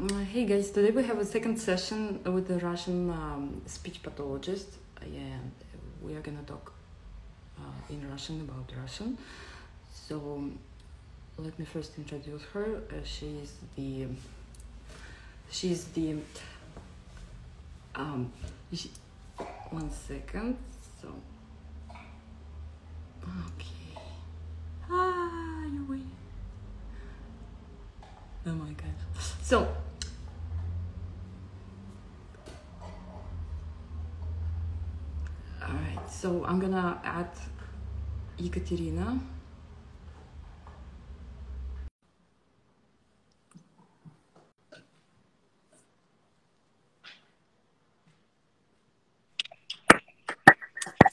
Uh, Hey guys, today we have a second session with the Russian um, speech pathologist, and we are gonna talk uh, in Russian about Russian. So let me first introduce her. Uh, she is the she's the um, she, one second. So okay. Ah, you wait. Oh my god. So so I'm gonna add Ekaterina.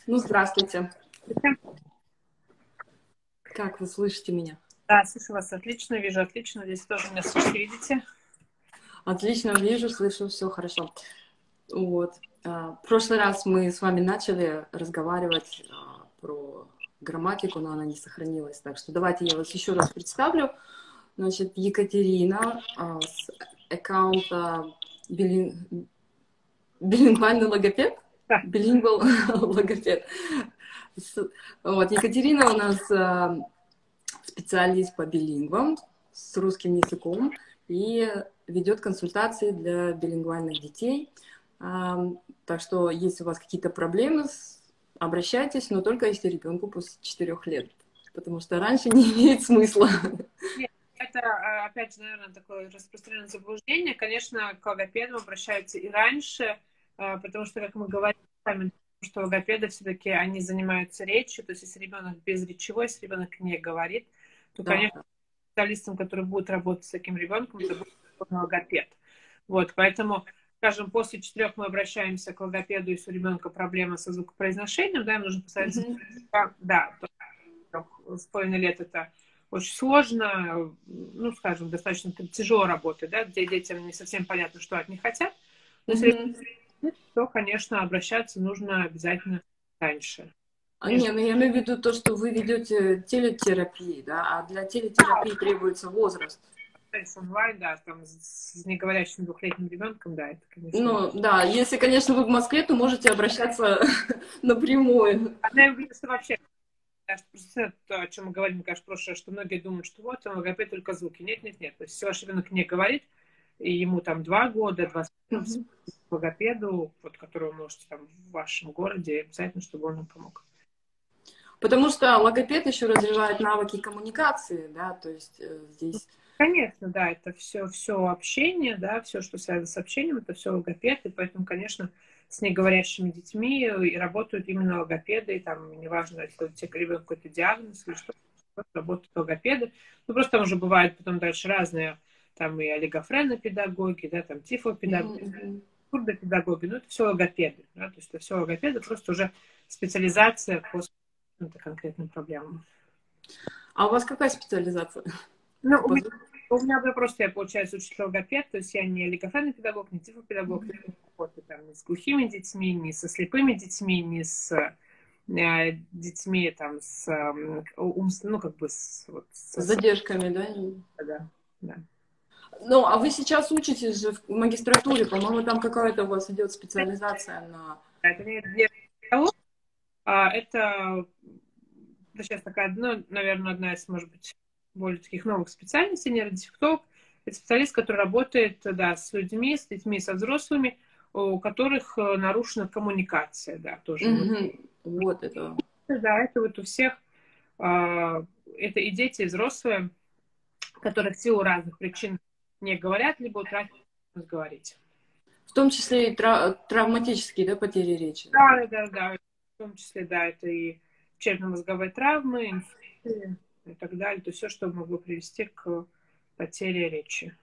Ну, здравствуйте. Как вы слышите меня? Да, слышу вас отлично, вижу отлично. Здесь тоже меня слышите, видите? Отлично вижу, слышу, все хорошо. Вот. А, В прошлый раз мы с вами начали разговаривать а, про грамматику, но она не сохранилась. Так что давайте я вас еще раз представлю. Значит, Екатерина а, с аккаунта билин- билингвальный логопед. Да. Билингвал логопед. Вот, Екатерина у нас специалист по билингвам с русским языком и ведет консультации для билингвальных детей. Так что, если у вас какие-то проблемы, обращайтесь, но только если ребенку после 4 лет, потому что раньше не имеет смысла. Это, а, опять же, наверное, такое распространенное заблуждение. Конечно, к логопедам обращаются и раньше, а, потому что, как мы говорим что логопеды все-таки они занимаются речью, то есть если ребенок безречевой, если ребенок не говорит, то, Да. конечно, специалистом, который будет работать с таким ребенком, это будет логопед. Вот, поэтому, скажем, после четырех мы обращаемся к логопеду, если у ребенка проблема со звукопроизношением, да, им нужно поставить Мгм. Да, с половиной лет это очень сложно, ну, скажем, достаточно тяжело работать, да, где детям не совсем понятно, что от них хотят. Но если Мгм. то, конечно, обращаться нужно обязательно раньше. А, не, ну я имею в виду то, что вы ведете телетерапии, да, а для телетерапии требуется возраст. Есть онлайн, да, там с с неговорящим двухлетним ребенком, да, это, конечно. Ну, да, если, конечно, вы в Москве, то можете обращаться напрямую. Одна я говорю, что вообще, просто то, о чем мы говорили, мне кажется, прошлое, что многие думают, что вот, он логопед только звуки. Нет, нет, нет. То есть, если ваш ребенок не говорит, и ему там два года, два к логопеду, вот, которого вы можете там в вашем городе, обязательно, чтобы он вам помог. Потому что логопед еще развивает навыки коммуникации, да, то есть э, здесь... Конечно, да, это все, все общение, да, все, что связано с общением, это все логопед, и поэтому, конечно, с неговорящими детьми и работают именно логопеды, и там неважно, если у тебя ребенок какой-то диагноз или что, работают логопеды. Ну, просто там уже бывают потом дальше разные, там и олигофренопедагоги, да, там тифлопедагоги, Мгм. сурдопедагоги, ну, это все логопеды, да, то есть это все логопеды, просто уже специализация по каким-то конкретным проблемам. А у вас какая специализация? Ну, у меня У меня просто я, получается, учитель логопед, то есть я не логопедный педагог, не тифлопедагог, я не работаю там ни с глухими детьми, ни со слепыми детьми, ни с э, детьми там с э, умственно, ну, как бы с, вот, С задержками, да? да, да. Ну, а вы сейчас учитесь же в магистратуре, по-моему, там какая-то у вас идет специализация на... Это не а это сейчас такая, ну, наверное, одна из, может быть, более таких новых специальностей, нейродефектолог. Это специалист, который работает, да, с людьми, с детьми, со взрослыми, у которых э, нарушена коммуникация, да, тоже. Мгм. Вот это. Да, это вот у всех, а, это и дети, и взрослые, которые в силу разных причин не говорят, либо утратили говорить. В том числе и тра- травматические, да, потери речи. Да, да, да. В том числе, да, это и черепно-мозговые травмы, инфекции и так далее. То есть все, что могло привести к потере речи.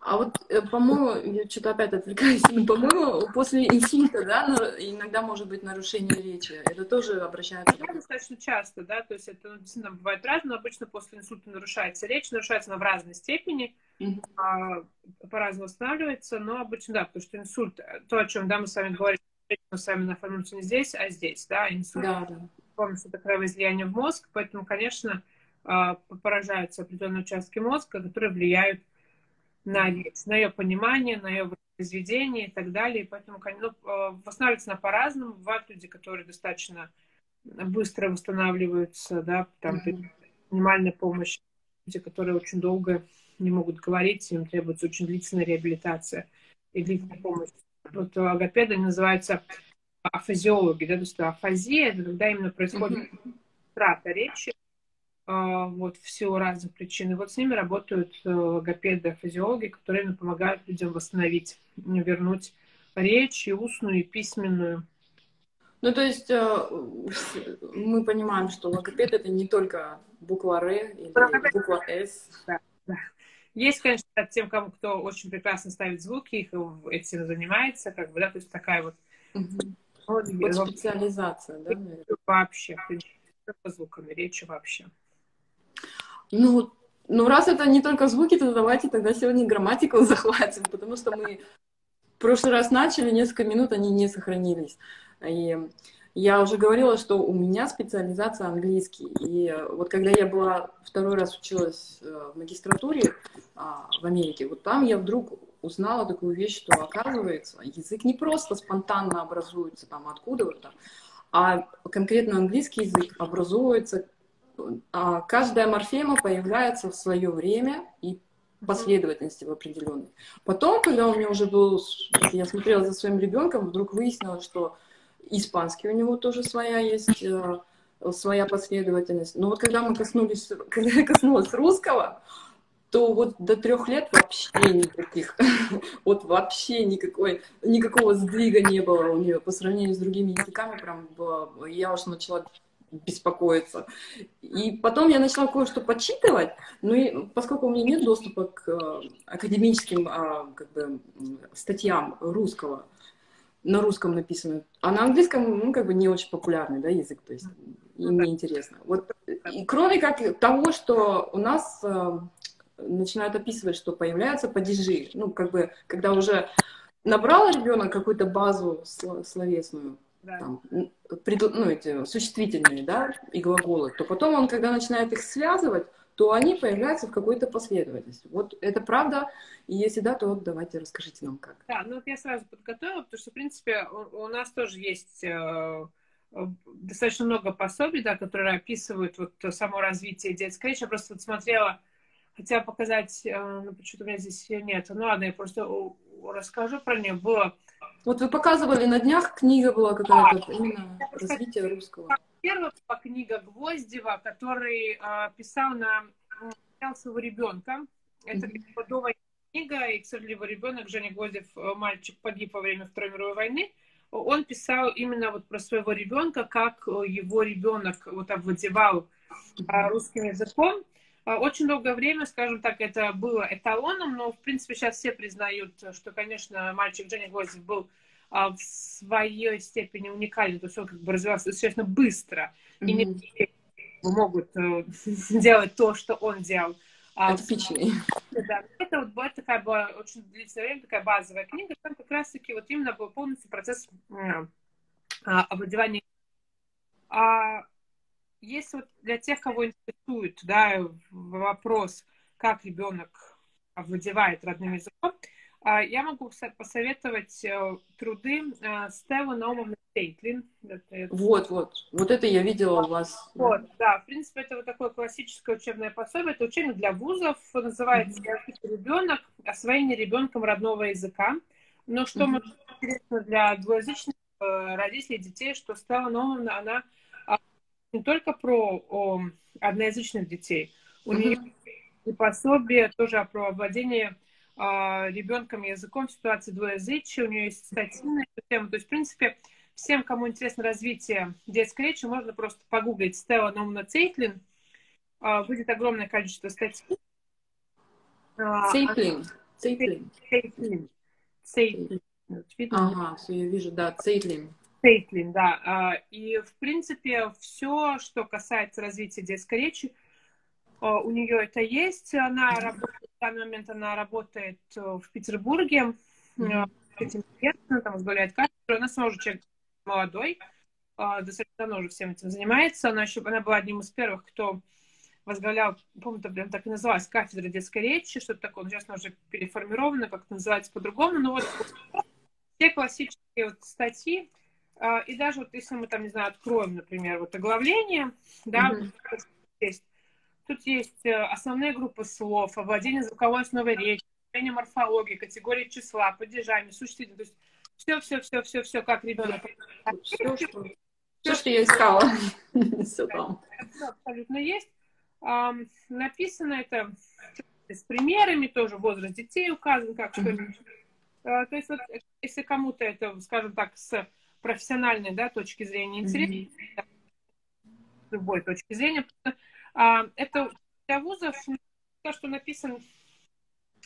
А вот, э, по-моему, я что-то опять отвлекаюсь, но, по-моему, после инсульта, да, иногда может быть нарушение речи. Это тоже обращается... Да, достаточно часто, да, то есть это ну, действительно бывает разное, но обычно после инсульта нарушается речь, нарушается она в разной степени, Мгм. а, по-разному восстанавливается, но обычно, да, потому что инсульт, то, о чем, да, мы с вами говорим, мы с вами формируется не здесь, а здесь, да, инсульт, Да, да. Помню, что это кровоизлияние в мозг, поэтому, конечно, а, поражаются определенные участки мозга, которые влияют на речь, на ее понимание, на ее произведение и так далее. И поэтому ну, восстанавливается она по-разному. Бывают люди, которые достаточно быстро восстанавливаются, да, там mm-hmm. минимальная помощь. Люди, которые очень долго не могут говорить, им требуется очень длительная реабилитация и длительная помощь. Вот логопеды называются афазиологи, да, то есть афазия, это когда именно происходит трата речи, а, вот, в силу разных причин. И вот с ними работают э, логопеды, физиологи, которые именно помогают людям восстановить, вернуть речь и устную, и письменную. Ну, то есть э, мы понимаем, что логопед это не только буква Р или буква С. Да, да. Есть, конечно, тем, кому кто очень прекрасно ставит звуки, их этим занимается, как бы, да, то есть такая вот, угу. Вот специализация, да? Вообще, по звукам речи вообще. Ну, ну, раз это не только звуки, то давайте тогда сегодня грамматику захватим, потому что мы в прошлый раз начали, несколько минут они не сохранились. И я уже говорила, что у меня специализация английский. И вот когда я была второй раз училась э, в магистратуре а, в Америке, вот там я вдруг узнала такую вещь, что оказывается, язык не просто спонтанно образуется там откуда-то, а конкретно английский язык образуется а, каждая морфема появляется в свое время и последовательности в определенной. Потом, когда у меня уже был, я смотрела за своим ребенком, вдруг выяснилось, что испанский у него тоже своя есть, э, своя последовательность. Но вот когда мы коснулись, когда я коснулась русского, то вот до трех лет вообще никаких, вот вообще никакой, никакого сдвига не было у нее по сравнению с другими языками, прям было, я уже начала беспокоиться. И потом я начала кое-что подсчитывать, ну и поскольку у меня нет доступа к э, академическим а, как бы, статьям русского, на русском написано, а на английском, ну, как бы не очень популярный, да, язык, то есть и неинтересно. Вот, и кроме как того, что у нас э, начинают описывать, что появляются падежи, ну, как бы, когда уже набрал ребенок какую-то базу словесную, да. там, пред, ну, эти существительные, да, и глаголы, то потом он, когда начинает их связывать, то они появляются в какой-то последовательности. Вот это правда, и если да, то давайте расскажите нам как. Да, ну вот я сразу подготовила, потому что, в принципе, у, у нас тоже есть э, достаточно много пособий, да, которые описывают вот само развитие детской речи. Я просто вот смотрела, хотела показать, э, ну, почему-то у меня здесь ее нет. Ну ладно, я просто расскажу про нее. Было вот вы показывали на днях, книга была какая-то, именно развитие русского. Первая книга Гвоздева, который э, писал на писал своего ребенка. Это mm-hmm. книга, и, к сожалению, его ребенок, Женя Гвоздев, э, мальчик, погиб во время Второй мировой войны. Он писал именно вот про своего ребенка, как его ребенок вот овладевал русским языком. А, очень долгое время, скажем так, это было эталоном, но, в принципе, сейчас все признают, что, конечно, мальчик Дженни Гвоздев был а, в своей степени уникален, то есть он как бы развивался достаточно быстро, mm-hmm. и не могут э, делать то, что он делал. А, Типичный. Да, это вот была такая была очень длительное время такая базовая книга, там как раз-таки вот именно был полностью процесс э, овладевания. А есть вот для тех, кого интересует, да, вопрос, как ребенок овладевает родным языком, а, я могу посоветовать э, труды э, Стелла Наумовны Стейтлин. Вот, вот. Вот это я видела у вас. Вот, да. В принципе, это вот такое классическое учебное пособие. Это учение для вузов. Называется mm-hmm. ребенок. Освоение ребенком родного языка. Но что mm-hmm. интересно для двуязычных э, родителей детей, что Стелла Наумовна, она не только про о, одноязычных детей. У mm-hmm. нее и пособие тоже про владение э, ребенком языком в ситуации двуязычия. У нее есть статьи на эту тему. То есть, в принципе, всем, кому интересно развитие детской речи, можно просто погуглить Стелла Наумовна Цейтлин. Э, выйдет огромное количество статей. Цейтлин. Цейтлин. Цейтлин. Цейтлин. Ага, все, я вижу, да, Цейтлин. Стейтлин, да. А, и, в принципе, все, что касается развития детской речи, а, у нее это есть. Она работает, в данный момент она работает э, в Петербурге. Mm-hmm. Этим интересно, там возглавляет кафедру. Она сама уже человек молодой, достаточно давно уже всем этим занимается. Она еще она была одним из первых, кто возглавлял, помню, это прям так и называлось, кафедра детской речи, что-то такое, ну, сейчас она уже переформировано, как-то называется по-другому, но вот все классические вот статьи, и даже вот если мы там, не знаю, откроем, например, вот оглавление, да, mm-hmm. вот есть, тут есть э, основные группы слов, овладение звуковой основой речи, морфологии, категории числа, падежами, существительными, то есть все, все, все, все, все, как ребенок. Все, что, все, что я искала. Все там. Абсолютно есть. Написано это с примерами, тоже возраст детей указан, как что а, То есть вот если кому-то это, скажем так, с профессиональной да, точки зрения интересно, с любой точки зрения, а, это для вузов то, что написано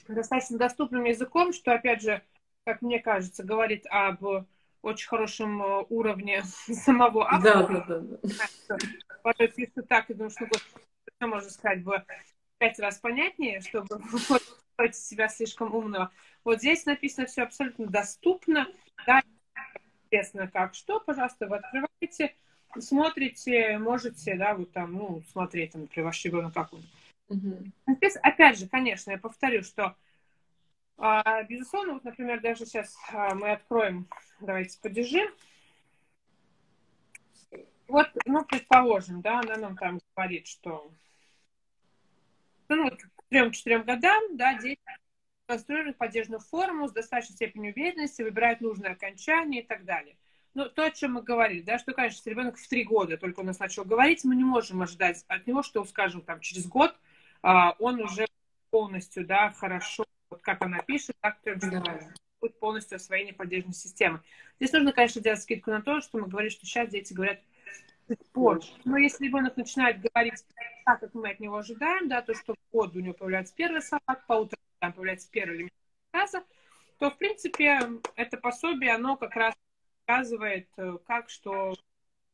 достаточно доступным языком, что, опять же, как мне кажется, говорит об очень хорошем э, уровне самого автора. Да, да, да. Потом пишут так, и думаю, что что можно сказать, бы пять раз понятнее, чтобы себя слишком умного. Вот здесь написано все абсолютно доступно, да, интересно как что, пожалуйста, вы открываете, смотрите, можете, да, вот там, ну, смотреть, например, ваш ребенок как он. Угу. Опять же, конечно, я повторю, что а, безусловно, вот, например, даже сейчас а, мы откроем, давайте подержим. Вот, ну, предположим, да, она нам там говорит, что ну, вот, к трем-четырем годам, да, дети конструируют поддержную форму с достаточной степенью уверенности, выбирают нужное окончание и так далее. Ну, то, о чем мы говорили, да, что, конечно, ребенок в три года только у нас начал говорить, мы не можем ожидать от него, что, скажем, там, через год а, он уже полностью, да, хорошо вот как она пишет, так будет полностью освоение поддержной системы. Здесь нужно, конечно, делать скидку на то, что мы говорим, что сейчас дети говорят позже. Но если ребенок начинает говорить так, как мы от него ожидаем, да, то, что в год у него появляется первый салат, по утрам там появляется первый элемент рассказа, то, в принципе, это пособие, оно как раз показывает, э, как что э,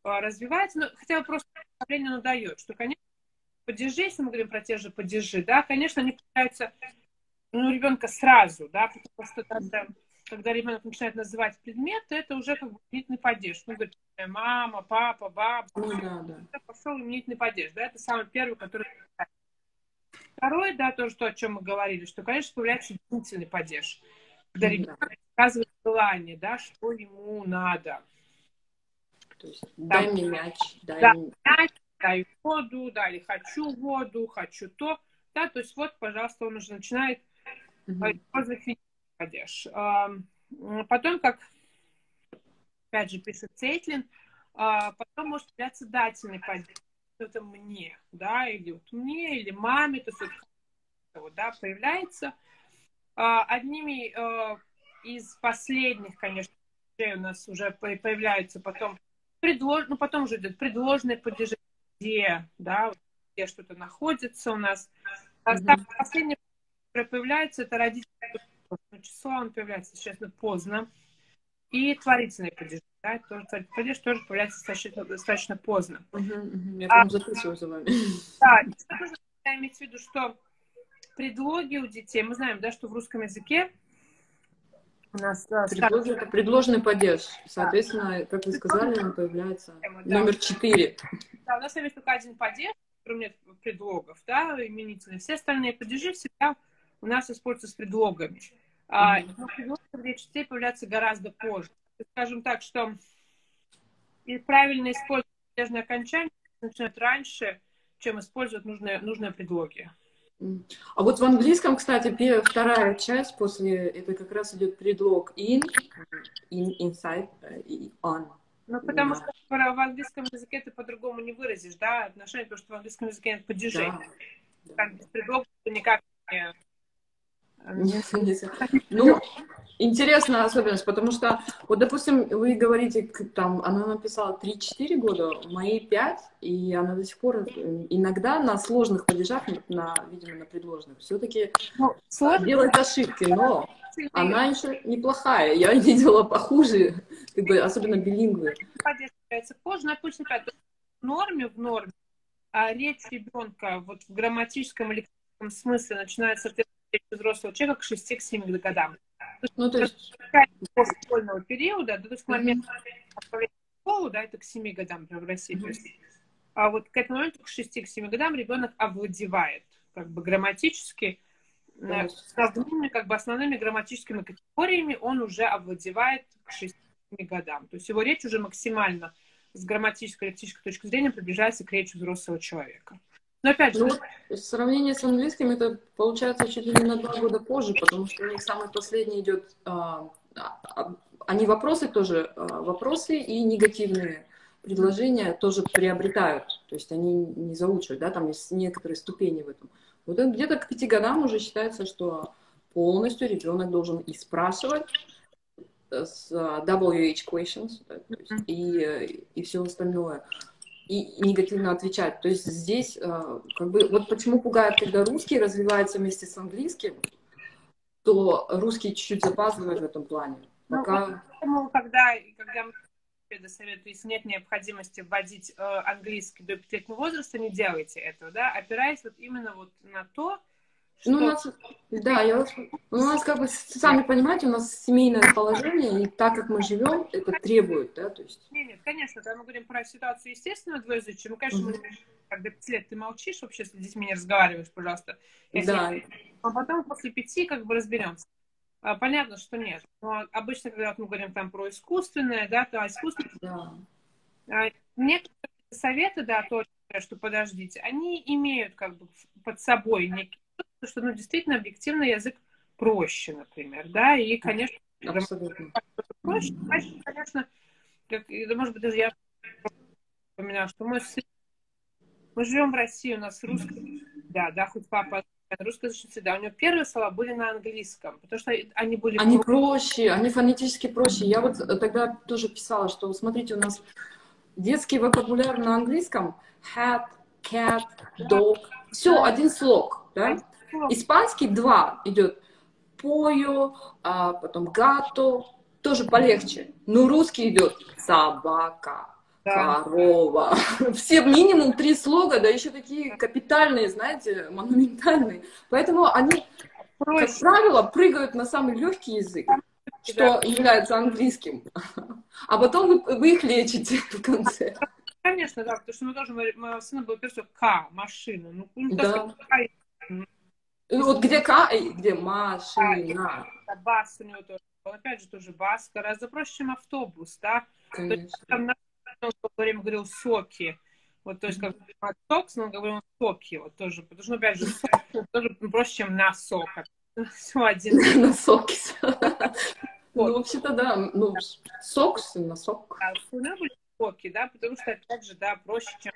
развивается, но хотя бы просто направление оно дает, что, конечно, падежи, если мы говорим про те же падежи, да, конечно, они появляются ну, ребенка сразу, да, потому что когда, когда ребенок начинает называть предметы, это уже как бы именительный падеж. Ну, говорит, мама, папа, баба. Ну, да, да. Это пошел именительный падеж, да, это самый первый, который... Второе, да, то, о чем мы говорили, что, конечно, появляется длительный падеж. Когда ребенок да. показывает желание, да, что ему надо. То есть, дай мне мяч, дай да, мне... мяч, дай воду, да, или хочу воду, хочу то. Да, то есть вот, пожалуйста, он уже начинает использовать падеж. Потом, как опять же пишет Цейтлин, а, потом может появляться дательный падеж. Это мне, да, или вот мне, или маме, то есть вот, да, появляется. А, одними а, из последних, конечно, у нас уже появляются потом предлож... ну, потом уже идет предложенное падежи, где, да, где что-то находится у нас. Mm-hmm. Последнее который появляется, это родительное число, он появляется, честно, поздно. И творительный падеж. Да, тоже падеж тоже появляется достаточно, достаточно поздно. Угу, угу. Я прям а, записываю за вами. Да, нужно иметь в виду, что предлоги у детей, мы знаем, да, что в русском языке у нас Предлож... это предложенный падеж. Соответственно, да. как вы сказали, он появляется да. номер четыре. Да, у нас есть только один падеж, кроме предлогов, да, именительные. Все остальные падежи всегда у нас используются с предлогами. А, но предлоги речи детей появляются гораздо позже. Скажем так, что и правильно использовать прежнее окончание начинают раньше, чем использовать нужные, нужные предлоги. А вот в английском, кстати, вторая часть после это как раз идет предлог in, in inside и on. Ну, потому да. что в английском языке ты по-другому не выразишь, да, отношение, потому что в английском языке нет падежей. Да. Как без предлога ты никак не ну, интересная особенность, потому что, вот, допустим, вы говорите, там, она написала 3-4 года, мои 5, и она до сих пор э, иногда на сложных падежах, на, видимо, на предложенных, все-таки ну, делает ошибки, но она еще неплохая. Я видела похуже, как бы, особенно билингвы. Позже, на в норме, в норме, а речь ребенка вот в грамматическом или смысле начинается взрослого человека к 6-7 годам. Ну, то есть... После школьного периода, да, то есть к моменту отправления в школу, да, это к 7 годам в России. Mm-hmm. а вот к этому моменту, к 6-7 годам, ребенок овладевает как бы грамматически э, основными, как бы основными грамматическими категориями он уже овладевает к 6 годам. То есть его речь уже максимально с грамматической, лексической точки зрения приближается к речи взрослого человека. Но опять же... Ну, в сравнении с английским это получается чуть ли не на два года позже, потому что у них самый последний идет... А, а, они вопросы тоже, а, вопросы и негативные предложения тоже приобретают. То есть они не заучивают, да, там есть некоторые ступени в этом. Вот где-то к пяти годам уже считается, что полностью ребенок должен и спрашивать, с WH questions и, и все остальное и негативно отвечать. То есть здесь э, как бы вот почему пугает, когда русский развивается вместе с английским, то русский чуть-чуть запаздывает в этом плане. Ну, Пока... Ну, когда, когда мы советую, если нет необходимости вводить э, английский до пятилетнего возраста, не делайте этого, да, опираясь вот именно вот на то, что... Ну, у нас, да, я, у нас как бы, сами понимаете, у нас семейное положение, и так как мы живем, это требует, да, то есть... Нет, нет, конечно, когда мы говорим про ситуацию естественного двоязычия, мы, конечно, mm-hmm. мы, когда пять лет ты молчишь вообще, с детьми не разговариваешь, пожалуйста. Если... Да. А потом после пяти как бы разберемся. А, понятно, что нет. Но обычно, когда мы говорим там про искусственное, да, то искусственное... Да. А, некоторые советы, да, тоже, что подождите, они имеют как бы под собой некий что, ну, действительно, объективно язык проще, например, да, и, конечно, Абсолютно. проще, конечно, как, может быть, даже я упоминала, что мы, мы живем в России, у нас русский, да, да, хоть папа русскоязычный, да, у него первые слова были на английском, потому что они были... Они проще, они фонетически проще. Я вот тогда тоже писала, что, смотрите, у нас детский вокабуляр на английском hat, cat, dog, все, один слог, да? Испанский два идет пою, а потом гато, тоже полегче. Но русский идет собака, да. корова. Все минимум три слога, да еще такие капитальные, знаете, монументальные. Поэтому они, Проще. как правило, прыгают на самый легкий язык что да. является английским, а потом вы, вы их лечите в конце. Конечно, да, потому что мы тоже, моего сына был персо К, машина. Ну, ну да. Вот где К, где машина. Да, бас у него тоже. Опять же, тоже бас гораздо проще, чем автобус, да? Конечно. Там на время говорил соки. Вот, то есть, как сок, но говорил соки, вот тоже. Потому что, опять же, сок тоже проще, чем на сок. Все один. На соки. Ну, вообще-то, да, ну, сок, на сок. Да, были соки, да, потому что, опять же, да, проще, чем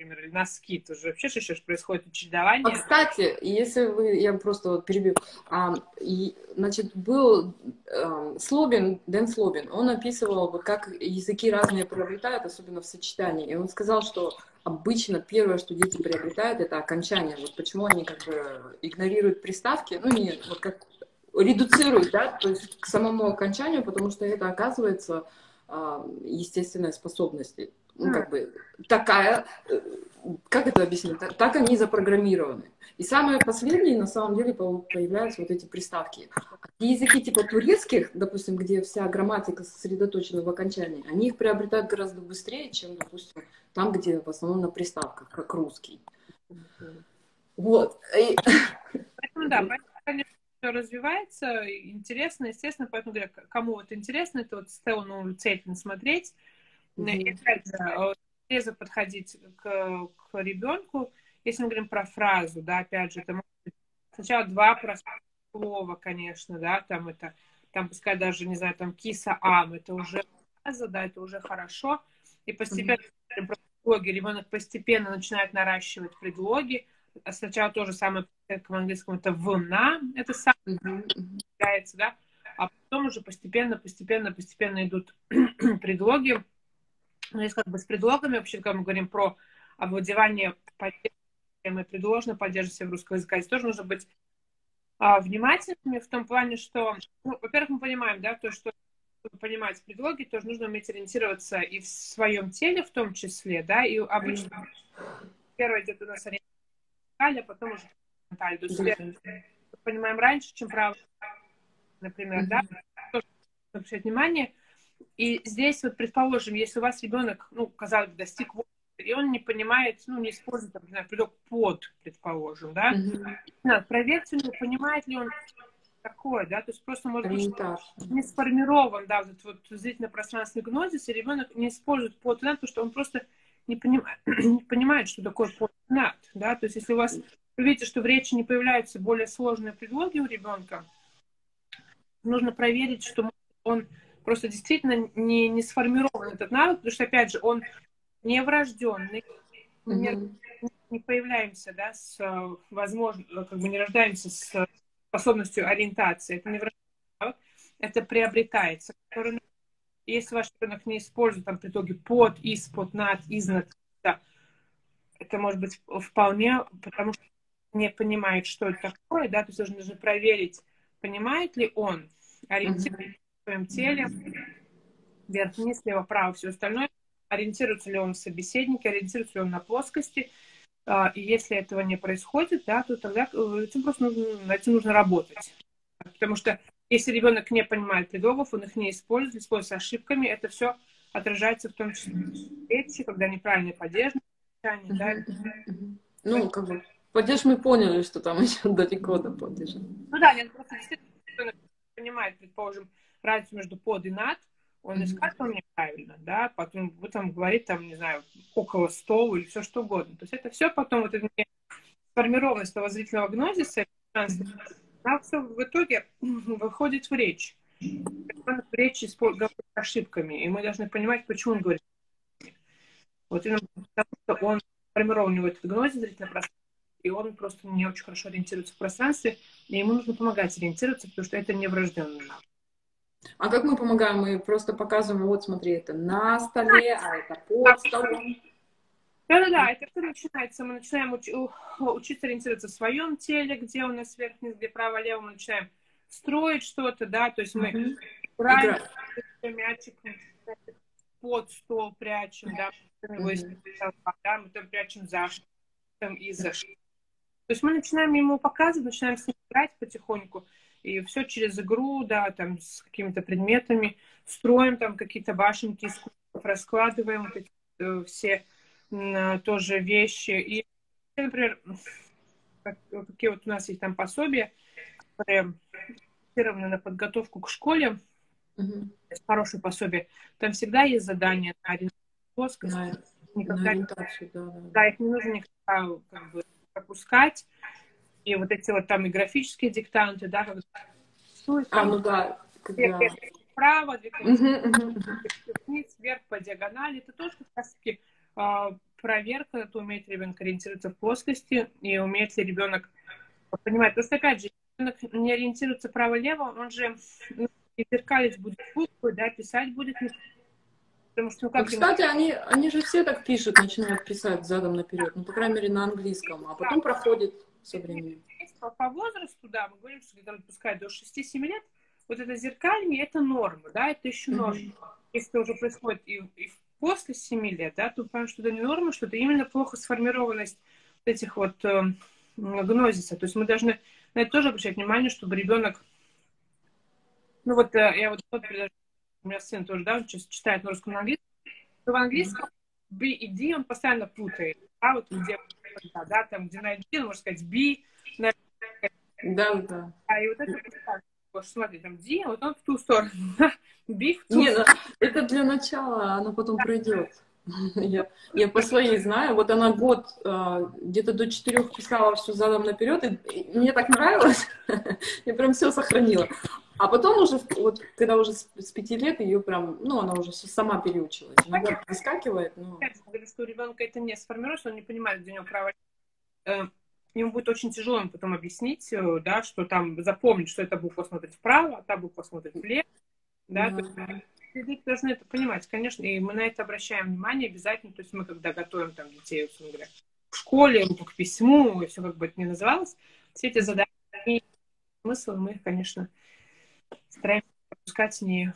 например, или носки, тоже вообще же еще происходит учредование. А, кстати, если вы, я просто вот перебью, а, и, значит, был а, Слобин, Дэн Слобин, он описывал, вот как языки разные приобретают, особенно в сочетании, и он сказал, что обычно первое, что дети приобретают, это окончание, вот почему они как бы игнорируют приставки, ну, не, вот как редуцируют, да, то есть к самому окончанию, потому что это оказывается а, естественная способность ну, как бы, такая, э, как это объяснить, так, они запрограммированы. И самые последние, на самом деле, появляются вот эти приставки. Языки типа турецких, допустим, где вся грамматика сосредоточена в окончании, они их приобретают гораздо быстрее, чем, допустим, там, где в основном на приставках, как русский. Вот. Поэтому, да, конечно, все развивается, интересно, естественно, поэтому говорю, кому вот интересно, это вот Стеллану Цейтлин смотреть, Mm-hmm. И опять же, резко подходить к, к ребенку. Если мы говорим про фразу, да, опять же, это может быть сначала два простых слова, конечно, да, там это, там пускай даже, не знаю, там киса ам, это уже фраза, да, это уже хорошо. И постепенно, mm-hmm. предлоги, ребенок постепенно начинает наращивать предлоги. А сначала тоже самое к английскому это в на, это самое mm-hmm. да, а потом уже постепенно, постепенно, постепенно идут предлоги, но есть как бы с предлогами, вообще, когда мы говорим про овладевание поддержкой, предложно поддерживать в русском языке, здесь тоже нужно быть а, внимательными в том плане, что, ну, во-первых, мы понимаем, да, то, что чтобы понимать предлоги, тоже нужно уметь ориентироваться и в своем теле в том числе, да, и обычно первое идет у нас ориентация, а потом уже менталь. То есть мы понимаем раньше, чем право, например, да, тоже обращать внимание, и здесь вот, предположим, если у вас ребенок, ну, казалось бы, достиг и он не понимает, ну, не использует, например, предлог под, предположим, да. Mm-hmm. проверьте, ну, понимает ли он такое, да, то есть просто может быть не сформирован, да, вот, вот зрительно-пространственный гнозис, и ребенок не использует под потому что он просто не понимает, не понимает, что такое под да, то есть если у вас, вы видите, что в речи не появляются более сложные предлоги у ребенка, нужно проверить, что он просто действительно не, не сформирован этот навык, потому что, опять же, он не врожденный, mm-hmm. не, не появляемся, да, с, возможно, как бы не рождаемся с способностью ориентации. Это не врожденный навык, это приобретается. Который, если ваш ребенок не использует там при итоге под, из, под, над, изнад, да, это может быть вполне, потому что не понимает, что это такое, да, то есть нужно проверить, понимает ли он ориентирование в своем теле, вверх, вниз, лево, право, все остальное, ориентируется ли он в собеседнике, ориентируется ли он на плоскости, а, и если этого не происходит, да, то тогда э, этим просто нужно, над этим нужно работать. Потому что если ребенок не понимает предлогов, он их не использует, использует ошибками, это все отражается в том числе в речи, когда неправильные поддержки, да, Ну, как бы, падеж мы поняли, что там еще далеко до падежа. Ну да, нет, просто действительно понимает, предположим, разницу между под и над, он искать он неправильно, да, потом вы там говорит, там, не знаю, около стола или все что угодно. То есть это все потом, вот эта сформированность того зрительного гнозиса, она все в итоге выходит в речь. Он в речи говорит ошибками, и мы должны понимать, почему он говорит. Вот именно потому, что он сформирован у него этот гнозис зрительного пространства, и он просто не очень хорошо ориентируется в пространстве, и ему нужно помогать ориентироваться, потому что это не врожденный навык. А как мы помогаем? Мы просто показываем, вот смотри, это на столе, а это под столом. Да-да-да, это все начинается. Мы начинаем уч- учиться ориентироваться в своем теле, где у нас верх, низ, где право, лево. Мы начинаем строить что-то, да, то есть мы mm-hmm. играем мячик под стол прячем, да, mm-hmm. да, мы там прячем за там и за То есть мы начинаем ему показывать, начинаем с ним играть потихоньку. И все через игру, да, там с какими-то предметами, строим там какие-то башенки раскладываем вот эти э, все э, тоже вещи. И, например, как, какие вот у нас есть там пособия, которые ориентированы на подготовку к школе, mm-hmm. хорошее пособие, там всегда есть задания на плоскость. На, никогда, на ориентацию, да, да. да, их не нужно никогда как бы пропускать и вот эти вот там и графические диктанты, да, как а, ну да, когда... вправо, вниз, вверх по диагонали, это тоже как раз таки а, проверка, это умеет ребенок ориентироваться в плоскости, и умеет ли ребенок понимать. Что, опять же, ребенок не ориентируется право-лево, он же ну, зеркалить будет буквы, да, писать будет Потому что, ну, как Кстати, ему... они, они же все так пишут, начинают писать задом наперед, ну, по крайней мере, на английском, а потом проходит со временем. По возрасту, да, мы говорим, что где-то пускай до 6-7 лет, вот это зеркальное, это норма, да, это еще норма. Mm-hmm. Если это уже происходит и, и после 7 лет, да, то понимаем, что это не норма, что это именно плохо сформированность вот этих вот э, гнозиса. То есть мы должны на это тоже обращать внимание, чтобы ребенок, ну вот э, я вот, вот у меня сын тоже, да, он читает на русском, на английском, то в английском B и D он постоянно путает, да, вот где да, там, где на D, можно сказать B, на... Да, да. А и вот это вот смотри, там D, вот он в ту сторону, B в ту Не, ну, это для начала, оно потом пройдет. Я, я по своей знаю, вот она год а, где-то до четырех писала все задом наперед, и мне так нравилось, я прям все сохранила. А потом уже, вот когда уже с, с пяти лет, ее прям, ну, она уже сама переучилась. Иногда выскакивает, но... Что у ребенка это не сформируется, он не понимает, где у него право. Э, ему будет очень тяжело потом объяснить, э, да, что там запомнить, что эта буква смотрит вправо, а та буква смотрит влево, да, mm-hmm. Дети должны это понимать, конечно, и мы на это обращаем внимание обязательно, то есть мы когда готовим там детей, условно говоря, в школе, к письму, и все как бы это ни называлось, все эти задания, смысл мы их, конечно, стараемся пропускать, не,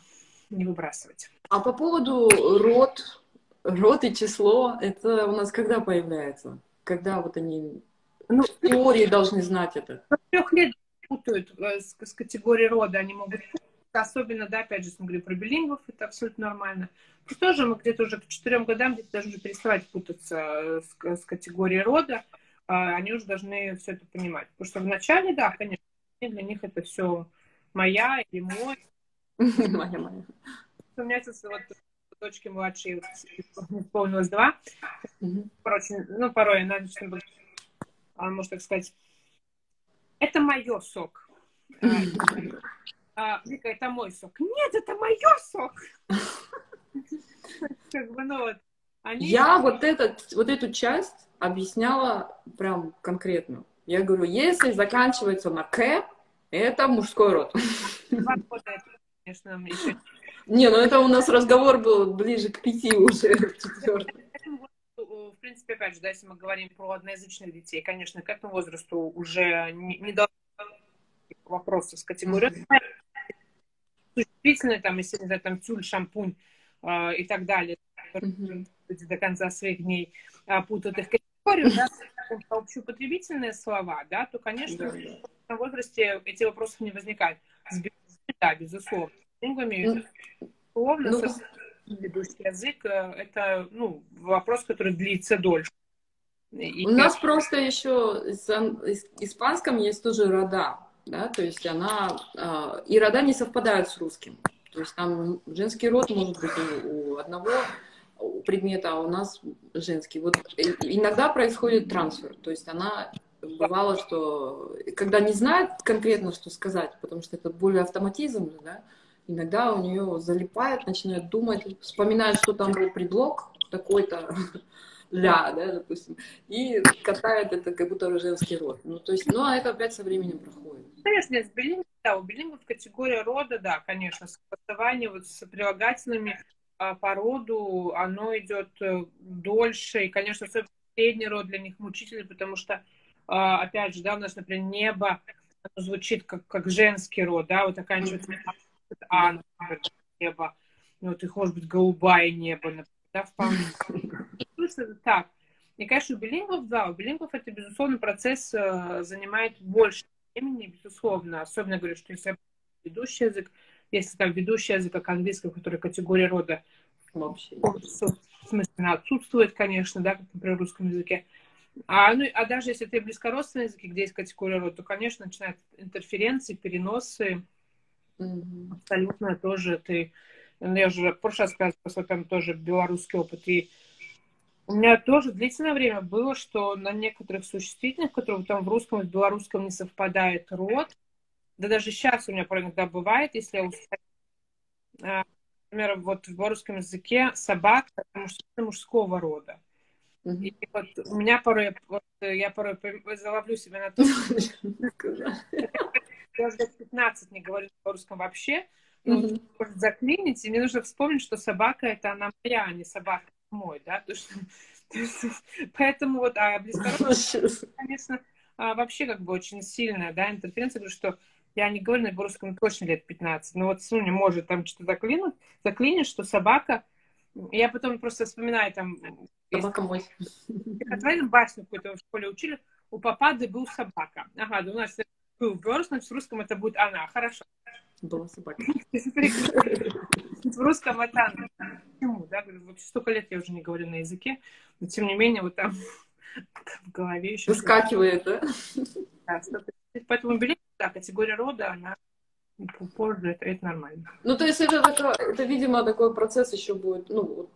не выбрасывать. А по поводу род, род и число, это у нас когда появляется? Когда вот они ну, в теории должны знать это? Трех лет путают э, с, с категорией рода, они могут особенно, да, опять же, мы говорим про билингвов, это абсолютно нормально. И тоже мы где-то уже к четырем годам где-то должны переставать путаться с, с категорией рода, а они уже должны все это понимать. Потому что вначале, да, конечно, для них это все моя или мой. Моя, моя. У меня сейчас вот дочки младшей исполнилось два. Короче, ну, порой она начинает, можно так сказать, это мое сок. А, Вика, это мой сок. Нет, это мое сок. Как бы, ну вот. Они... Я вот, этот, вот эту часть объясняла прям конкретно. Я говорю, если заканчивается на К, это мужской род. Конечно, еще не, ну это у нас разговор был ближе к пяти уже, четвертый. В принципе, опять же, да, если мы говорим про одноязычных детей, конечно, к этому возрасту уже не, не должны вопросы с категорией. Существительные, там, если, не знаю, там, тюль, шампунь э, и так далее, mm-hmm. до конца своих дней э, путают их категорию, да, общеупотребительные слова, да, то, конечно, да, да. в возрасте эти вопросы не возникают. Да, безусловно лингвами, условно, ну, ведущий язык, э, это ну, вопрос, который длится дольше. И... У нас просто еще в испанском есть тоже рода, да, то есть она, а, и рода не совпадают с русским. То есть там женский род может быть у одного предмета, а у нас женский. Вот иногда происходит трансфер, то есть она бывало, что когда не знает конкретно, что сказать, потому что это более автоматизм, да, иногда у нее залипает, начинает думать, вспоминает, что там был предлог такой-то ля, да, допустим, и катает это как будто женский род. Ну, то есть, ну, а это опять со временем проходит. Конечно, с билингвом, да, у билингвов категория рода, да, конечно, согласование вот с прилагательными по роду, оно идет э, дольше, и, конечно, особенно средний род для них мучительный, потому что, а, опять же, да, у нас, например, небо, звучит как, как женский род, да, вот оканчивается а, например, небо, ну, вот их может быть голубое небо, например, да, вполне. Так. И, конечно, у билингвов, да, у билингвов это, безусловно, процесс э, занимает больше времени, безусловно. Особенно, говорю, что если ведущий язык, если там ведущий язык, как английский, который категория рода вообще смысленно отсутствует, конечно, да, как, в русском языке. А, ну, а даже если ты близкородственный язык, где есть категория рода, то, конечно, начинают интерференции, переносы, Mm-hmm. Абсолютно тоже ты... Ну, я уже в прошлый раз сказала, что там тоже белорусский опыт. И у меня тоже длительное время было, что на некоторых существительных, которые там в русском и в белорусском не совпадает род, да даже сейчас у меня иногда бывает, если я устаю, а, например, вот в белорусском языке собака это мужского рода. Mm-hmm. И вот у меня порой, вот, я порой заловлю себя на то, я уже лет 15 не говорю на русском вообще, но mm-hmm. вот, заклинить, и мне нужно вспомнить, что собака это она моя, а не собака мой, да, то, что, поэтому вот, а близкородственность, конечно, а, вообще как бы очень сильная, да, интерференция, потому что я не говорю на русском точно лет 15, но вот Суня может там что-то заклинить, заклинить, что собака, я потом просто вспоминаю там... Собака мой. Стихотворение башню какую-то в школе учили, у папады был собака. Ага, да у нас был girl, значит, в русском это будет она. Хорошо. Была собака. В русском это она. Почему, да? Вообще столько лет я уже не говорю на языке, но тем не менее вот там в голове еще... Выскакивает, да? Да, Поэтому билет, да, категория рода, она позже, это, это нормально. Ну, то есть это, такое, это, видимо, такой процесс еще будет, ну,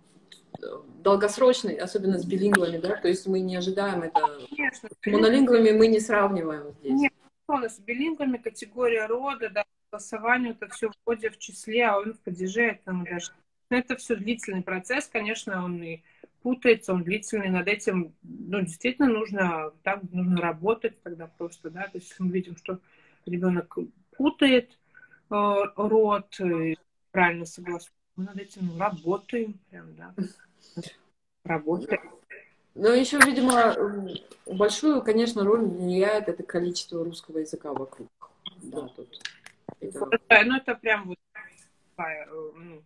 долгосрочный, особенно с билингвами, да, то есть мы не ожидаем это. Конечно. С монолингвами мы не сравниваем здесь. Нет, с билингами, категория рода, да, голосование, это все входит в числе, а он в падеже, это, ну, это все длительный процесс, конечно, он и путается, он длительный, над этим, ну, действительно нужно, так, нужно работать тогда просто, да, то есть мы видим, что ребенок путает э, род, и правильно согласуем, мы над этим работаем, прям, да, работаем. Но еще, видимо, большую, конечно, роль влияет это количество русского языка вокруг. Да, тут. Это... Да, ну это прям вот э, ну,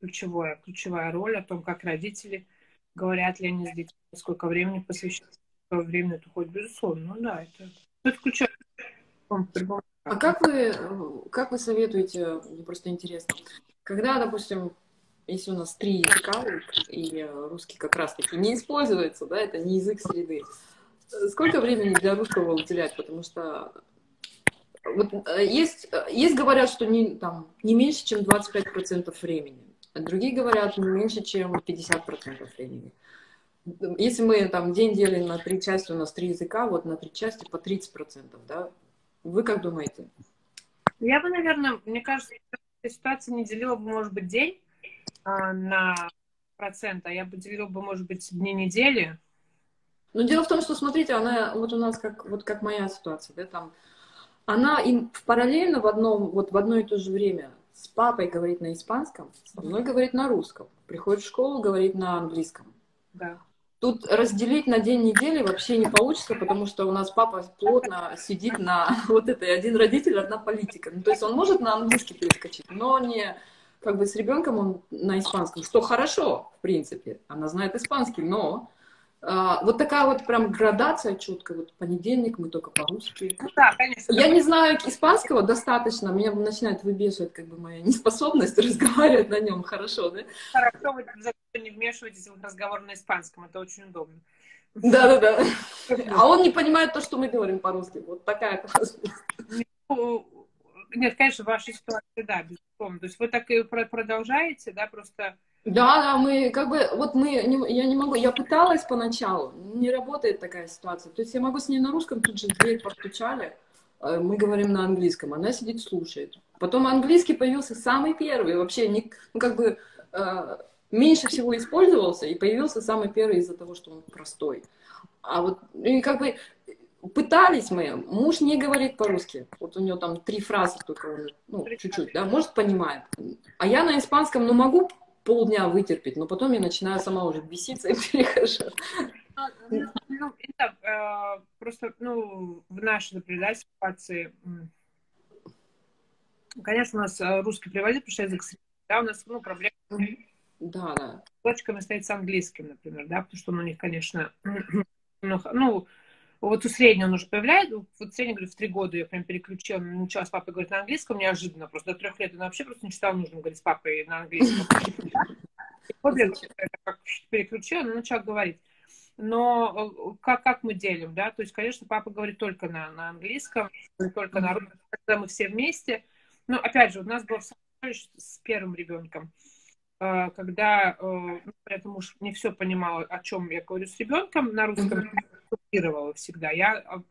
ключевая, ключевая роль о том, как родители говорят ли они с детьми, сколько времени посвящают, сколько времени это уходит, безусловно. Ну да, это, это ключевая А как вы, как вы советуете, мне просто интересно, когда, допустим, если у нас три языка, и русский как раз-таки не используется, да, это не язык среды, сколько времени для русского уделять? Потому что вот э, есть, есть говорят, что не, там, не меньше, чем 25% времени, другие говорят не меньше, чем 50% времени. Если мы там день делим на три части, у нас три языка, вот на три части по 30%, да? Вы как думаете? Я бы, наверное, мне кажется, эта ситуация не делила бы, может быть, день а, на процент, а я бы делила бы, может быть, дни недели. Но дело в том, что, смотрите, она вот у нас как, вот как моя ситуация, да, там, она им параллельно в одном, вот в одно и то же время с папой говорит на испанском, со мной говорит на русском, приходит в школу, говорит на английском. Да. Тут разделить на день недели вообще не получится, потому что у нас папа плотно сидит на вот этой один родитель, одна политика. Ну, то есть он может на английский перескочить, но не как бы с ребенком он на испанском, что хорошо, в принципе. Она знает испанский, но а, вот такая вот прям градация четкая. Вот понедельник мы только по-русски. Ну, да, конечно. Я не знаю испанского достаточно, меня начинает выбешивать как бы моя неспособность разговаривать на нем хорошо, да? Хорошо, вы не вмешиваетесь в разговор на испанском, это очень удобно. Да, да, да. А он не понимает то, что мы говорим по-русски. Вот такая ну, Нет, конечно, ваша ситуация, да, безусловно. То есть вы так и продолжаете, да, просто да, да, мы как бы, вот мы, я не могу, я пыталась поначалу, не работает такая ситуация. То есть я могу с ней на русском, тут же дверь постучали, э, мы говорим на английском, она сидит, слушает. Потом английский появился самый первый, вообще, не, ну как бы, э, меньше всего использовался, и появился самый первый из-за того, что он простой. А вот, и как бы, пытались мы, муж не говорит по-русски, вот у него там три фразы только, ну, чуть-чуть, да, может, понимает. А я на испанском, ну, могу полдня вытерпеть, но потом я начинаю сама уже беситься и перехожу. Ну, ну да, э, просто, ну, в нашей, например, ситуации, конечно, у нас э, русский приводит, потому что язык да, у нас, ну, проблема да, да. с дочками стоит с английским, например, да, потому что он у них, конечно, ну, вот у среднего он уже появляется, вот средний, говорю, в три года я прям переключила, начала с папой говорить на английском, неожиданно, просто до трех лет он вообще просто не считал нужным говорить с папой на английском. После как переключила, он начал говорить. Но э, как, как мы делим, да, то есть, конечно, папа говорит только на, на английском, только на русском, когда мы все вместе. Но, опять же, у нас был с первым ребенком, когда, э, ну, при этом муж не все понимал, о чем я говорю с ребенком на русском, консультировала всегда. Я а,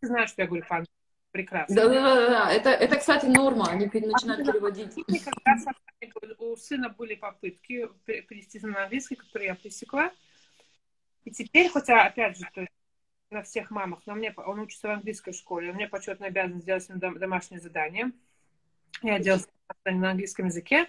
знаю, что я говорю по прекрасно. Да, да, да, да. Это, это, кстати, норма. Они начинают а, переводить. у сына были попытки перевести на английский, которые я пресекла. И теперь, хотя, опять же, то есть, на всех мамах, но мне, он учится в английской школе, у меня почетная обязанность сделать ему домашнее задание. Я делала на английском языке.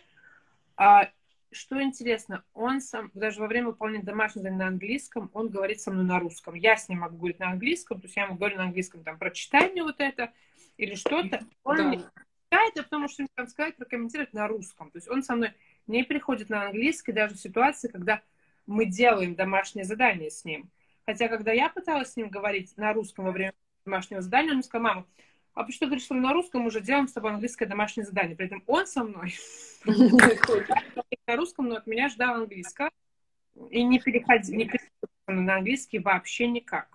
Что интересно, он сам, даже во время выполнения домашнего задания на английском, он говорит со мной на русском. Я с ним могу говорить на английском, то есть я ему говорю на английском, там, прочитай мне вот это или что-то. Он да. мне читает, а потому что там сказать, прокомментировать на русском. То есть он со мной не приходит на английский даже в ситуации, когда мы делаем домашнее задание с ним. Хотя, когда я пыталась с ним говорить на русском во время домашнего задания, он мне сказал, мама, а почему ты говоришь, что мы на русском уже делаем с тобой английское домашнее задание? При этом он со мной на русском, но от меня ждал английского. И не переходил, не переходил на английский вообще никак.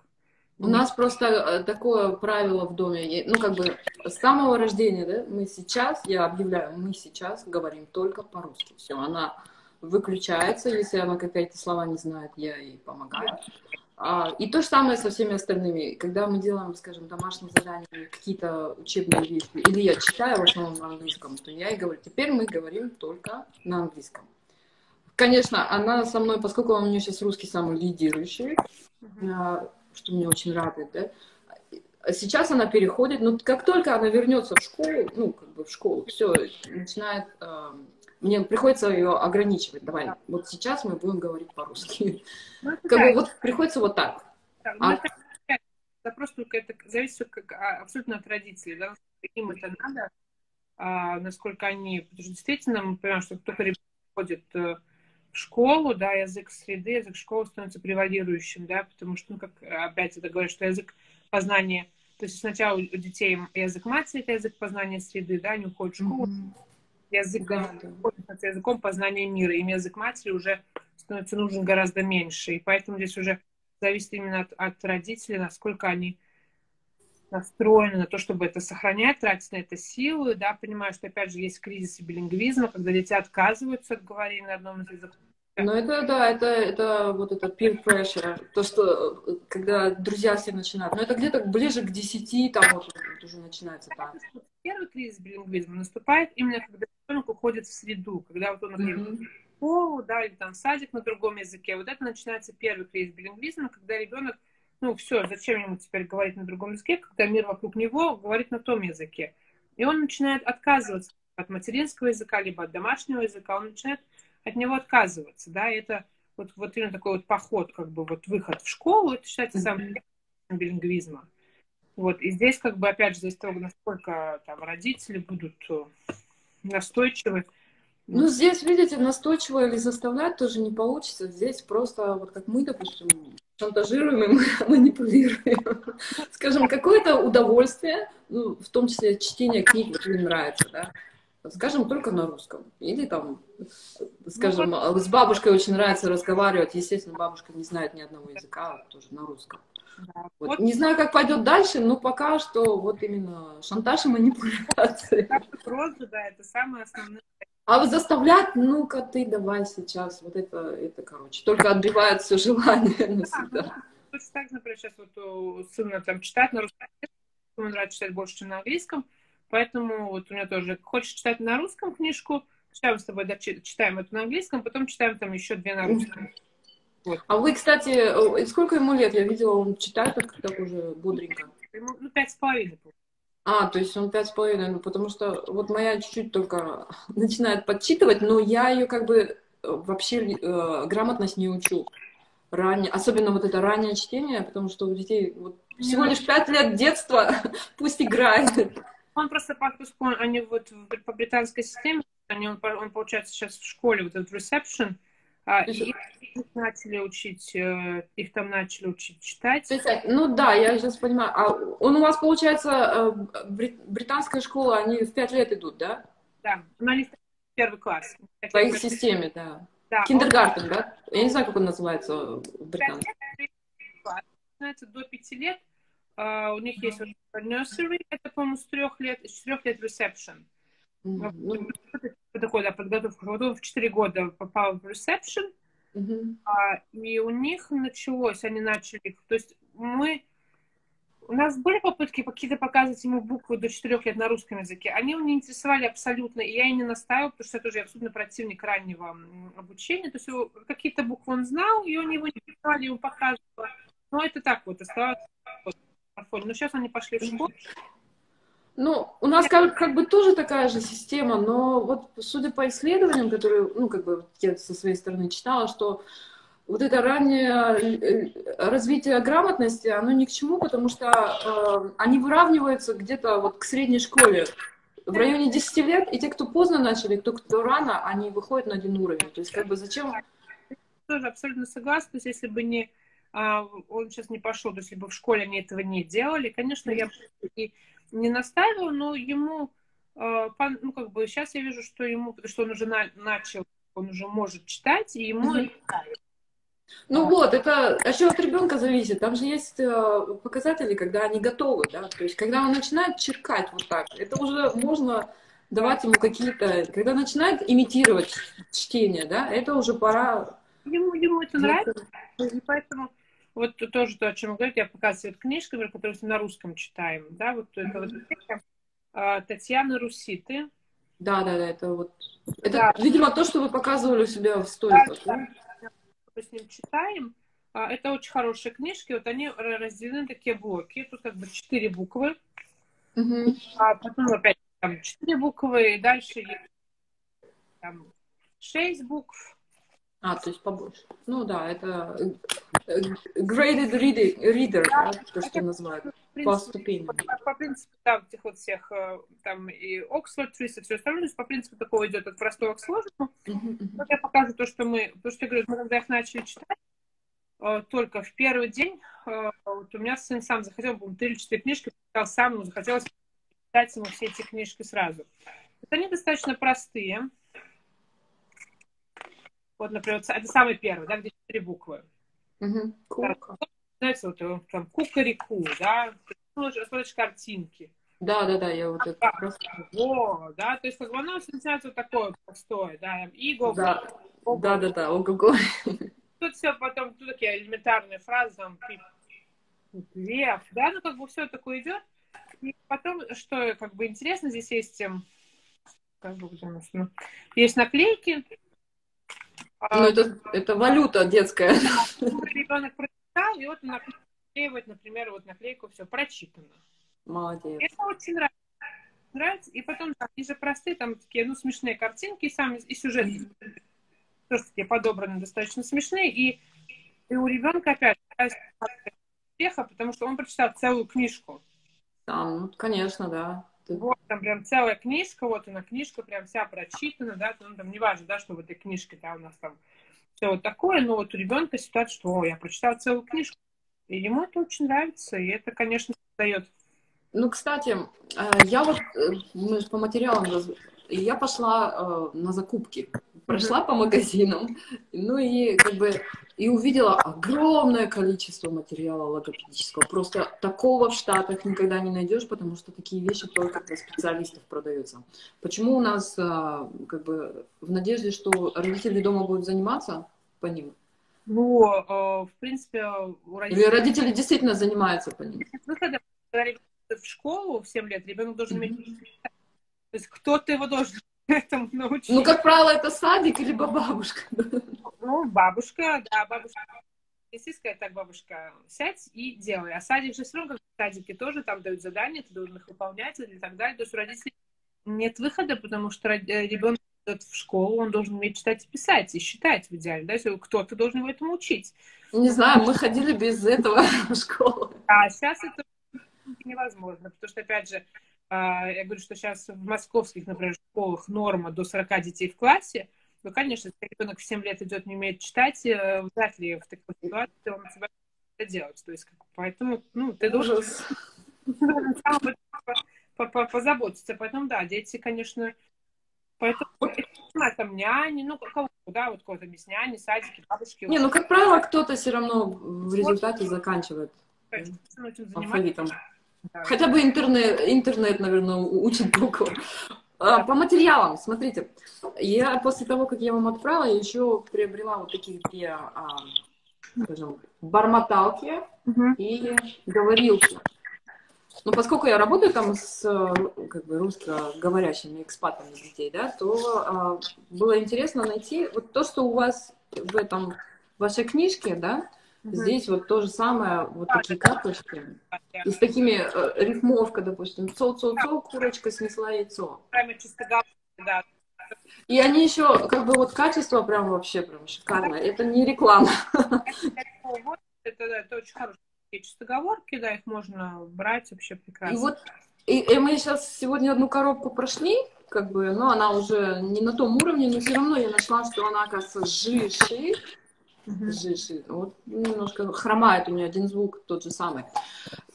У нас просто э, такое правило в доме, ну, как бы с самого рождения, да, мы сейчас, я объявляю, мы сейчас говорим только по-русски. Все, она выключается, если она какие-то слова не знает, я ей помогаю. А, и то же самое со всеми остальными. Когда мы делаем, скажем, домашние задания, какие-то учебные вещи, или я читаю в основном на английском, то я ей говорю, теперь мы говорим только на английском. Конечно, она со мной, поскольку у нее сейчас русский самый лидирующий, uh-huh. что меня очень радует, да, сейчас она переходит, но как только она вернется в школу, ну, как бы в школу, все, начинает мне приходится ее ограничивать. Давай, да. вот сейчас мы будем говорить по-русски. Ну, как бы вот приходится вот так. Да, ну, а... это, это просто это зависит как, а, абсолютно от родителей, да, им это надо, а, насколько они, потому что действительно мы понимаем, что только ребенок ходит э, в школу, да, язык среды, язык школы становится превалирующим, да, потому что, ну, как опять это говорят, что язык познания То есть сначала у детей язык матери, это язык познания среды, да, они уходят в школу, mm-hmm. Язык да, да. с языком познания мира, им язык матери уже становится нужен гораздо меньше, и поэтому здесь уже зависит именно от, от родителей, насколько они настроены на то, чтобы это сохранять, тратить на это силы, да, понимаю, что, опять же, есть кризис билингвизма, когда дети отказываются от говорения на одном из языков. Ну, это, да, это, это вот это peer pressure, то, что, когда друзья все начинают, но это где-то ближе к десяти, там вот, вот уже начинается так. Первый кризис билингвизма наступает именно, когда ребенок уходит в среду, когда вот он, например, mm-hmm. школу, да, или там садик на другом языке, вот это начинается первый кризис билингвизма, когда ребенок ну все, зачем ему теперь говорить на другом языке, когда мир вокруг него говорит на том языке. И он начинает отказываться от материнского языка, либо от домашнего языка, он начинает от него отказываться, да, это вот, вот именно такой вот поход, как бы вот выход в школу, это считается самым билингвизма. Вот, и здесь как бы опять же от того, насколько там родители будут э, настойчивы. Ну, здесь, видите, настойчиво или заставлять тоже не получится. Здесь просто, вот как мы, допустим, шантажируем и манипулируем. Скажем, какое-то удовольствие, ну, в том числе чтение книг, вот им нравится, да, скажем, только на русском. Или там, скажем, ну, с бабушкой очень нравится разговаривать. Естественно, бабушка не знает ни одного языка, тоже на русском. Да. Вот. Вот. Не знаю, как пойдет дальше, но пока что вот именно шантаж и манипуляция. Просто, да, это самое основное а вот заставлять, ну-ка ты давай сейчас, вот это, это, короче, только отбивает все желание навсегда. Да, точно так например, сейчас вот у сына там читать на русском, ему нравится читать больше, чем на английском, поэтому вот у меня тоже, хочешь читать на русском книжку, читаем с тобой, да, читаем это на английском, потом читаем там еще две на русском. Вот. А вы, кстати, сколько ему лет? Я видела, он читает так, так уже бодренько. Ему, ну, пять с половиной. А, то есть он пять с половиной, ну, потому что вот моя чуть-чуть только начинает подсчитывать, но я ее как бы э, вообще э, грамотность не учу. Ранее, особенно вот это раннее чтение, потому что у детей вот всего лишь пять лет детства, пусть играет. Он просто по они вот по британской системе, они, он, он получается сейчас в школе, вот этот а, и их начали учить, э, их там начали учить читать. Ну да, я сейчас понимаю. А он у вас, получается, э, британская школа, они в пять лет идут, да? Да, на первый класс. По их системе, да. да Kindergarten, он... да? Я не знаю, как он называется в британском. До пяти лет. Uh, у них mm-hmm. есть nursery, это, по-моему, с трех лет, с четырех лет reception. Mm-hmm. Такой, да, подготовка. Вот он в четыре года попал в reception, Uh-huh. А, и у них началось, они начали, то есть мы, у нас были попытки какие-то показывать ему буквы до четырех лет на русском языке, они его не интересовали абсолютно, и я и не настаивала, потому что я тоже абсолютно противник раннего обучения, то есть какие-то буквы он знал, и они его не интересовали, ему показывала, но это так вот, оставалось но сейчас они пошли в школу, ну, у нас как, как бы тоже такая же система, но вот судя по исследованиям, которые, ну, как бы я со своей стороны читала, что вот это раннее э, развитие грамотности, оно ни к чему, потому что э, они выравниваются где-то вот к средней школе. В районе 10 лет, и те, кто поздно начали, кто, кто рано, они выходят на один уровень. То есть, как бы зачем... Тоже абсолютно согласна. То есть, если бы не он сейчас не пошел, то есть, если бы в школе они этого не делали, конечно, я и не настаиваю, но ему, э, ну, как бы, сейчас я вижу, что ему, что он уже на, начал, он уже может читать, и ему mm-hmm. Ну а. вот, это еще от ребенка зависит. Там же есть э, показатели, когда они готовы, да. То есть, когда он начинает черкать вот так, это уже можно давать ему какие-то, когда начинает имитировать чтение, да, это уже пора. Ему, ему это нравится, и поэтому вот тоже то, о чем говорит, я показываю вот книжку, которую мы на русском читаем, да, вот это вот а, Татьяна Руситы. Да, да, да, это вот, это, да. видимо, то, что вы показывали у себя в сторисах. Да, да. Мы с ним читаем. А, это очень хорошие книжки, вот они разделены такие блоки, тут как бы четыре буквы, угу. а потом опять там четыре буквы, и дальше там шесть букв, а, то есть побольше. Ну да, это graded reader, да, да, то, что называют, по ступеням. По, принципу, да, этих вот всех, э, там и Oxford Trees и все остальное, то есть по принципу такого идет от простого к сложному. Вот я покажу то, что мы, то, что я говорю, мы когда их начали читать, э, только в первый день, э, вот у меня сын сам захотел, по три или четыре книжки, читал сам, ему захотелось читать ему все эти книжки сразу. Вот они достаточно простые. Вот, например, это самый первый, да, где четыре буквы. Угу. Кука. Знаете, вот там кукареку, да, смотришь картинки. Да, да, да, я вот это да. просто... О, да, то есть как бы оно начинается вот такое простое, да, иго, да. да, да, да, ого-го. Тут все потом, тут такие элементарные фразы, там, лев, да, ну как бы все такое идет. И потом, что как бы интересно, здесь есть, эм, как бы, где у нас, ну, есть наклейки. Ну, это, это валюта детская. Ребенок прочитал, и вот наклеивает, например, вот наклейку все прочитано. Молодец. Это очень нравится. нравится. И потом, там, они же простые, там такие, ну, смешные картинки сами, и сюжет тоже такие подобраны достаточно смешные. И, и у ребенка опять успеха, потому что он прочитал целую книжку. Там, ну, конечно, да. Вот, там прям целая книжка, вот она книжка прям вся прочитана, да, ну, там не важно, да, что в этой книжке, да, у нас там все вот такое, но вот у ребенка ситуация, что, о, я прочитала целую книжку, и ему это очень нравится, и это, конечно, дает ну, кстати, э, я вот, э, мы по материалам, я пошла э, на закупки, прошла по магазинам, ну и как бы и увидела огромное количество материала логопедического. Просто такого в Штатах никогда не найдешь, потому что такие вещи только для специалистов продаются. Почему у нас как бы в надежде, что родители дома будут заниматься по ним? Ну, в принципе, у родителей... Или родители действительно занимаются по ним? Выхода в школу в 7 лет, ребенок должен иметь... То есть кто-то его должен этому научить. Ну, как правило, это садик, либо бабушка. Ну, бабушка, да, бабушка. Если сказать так, бабушка, сядь и делай. А садик же все равно, как в садике, тоже там дают задания, ты должен их выполнять и так далее. То есть у родителей нет выхода, потому что э, ребенок идет в школу, он должен уметь читать и писать, и считать в идеале. Да? Кто-то должен его этому учить. Не знаю, мы ходили без этого в школу. А сейчас это невозможно, потому что, опять же, я говорю, что сейчас в московских, например, школах норма до 40 детей в классе, ну, конечно, если ребенок в 7 лет идет, не умеет читать, э, вряд ли в такой ситуации он тебя это делать. То есть, поэтому, ну, ты должен позаботиться. Поэтому, да, дети, конечно, поэтому там няни, ну, кого да, вот кого-то без няни, садики, бабушки. Не, ну, как правило, кто-то все равно в результате заканчивает алфавитом. Хотя бы интернет, интернет, наверное, учит буквы. А, по материалам, смотрите, я после того, как я вам отправила, еще приобрела вот такие две, а, скажем, бормоталки и говорилки. Но поскольку я работаю там с как бы, русскоговорящими экспатами детей, да, то а, было интересно найти вот то, что у вас в этом в вашей книжке, да, Угу. Здесь вот то же самое, вот такие карточки. И с такими э, рифмовка, допустим, цо-цо-цо, курочка снесла яйцо. И они еще, как бы вот качество прям вообще прям шикарное. Это не реклама. Это, это очень хорошие чистоговорки, да, их можно брать вообще прекрасно. И вот и, и мы сейчас сегодня одну коробку прошли, как бы, но она уже не на том уровне, но все равно я нашла, что она, оказывается, жиши, Жиши. Вот немножко хромает у меня один звук тот же самый.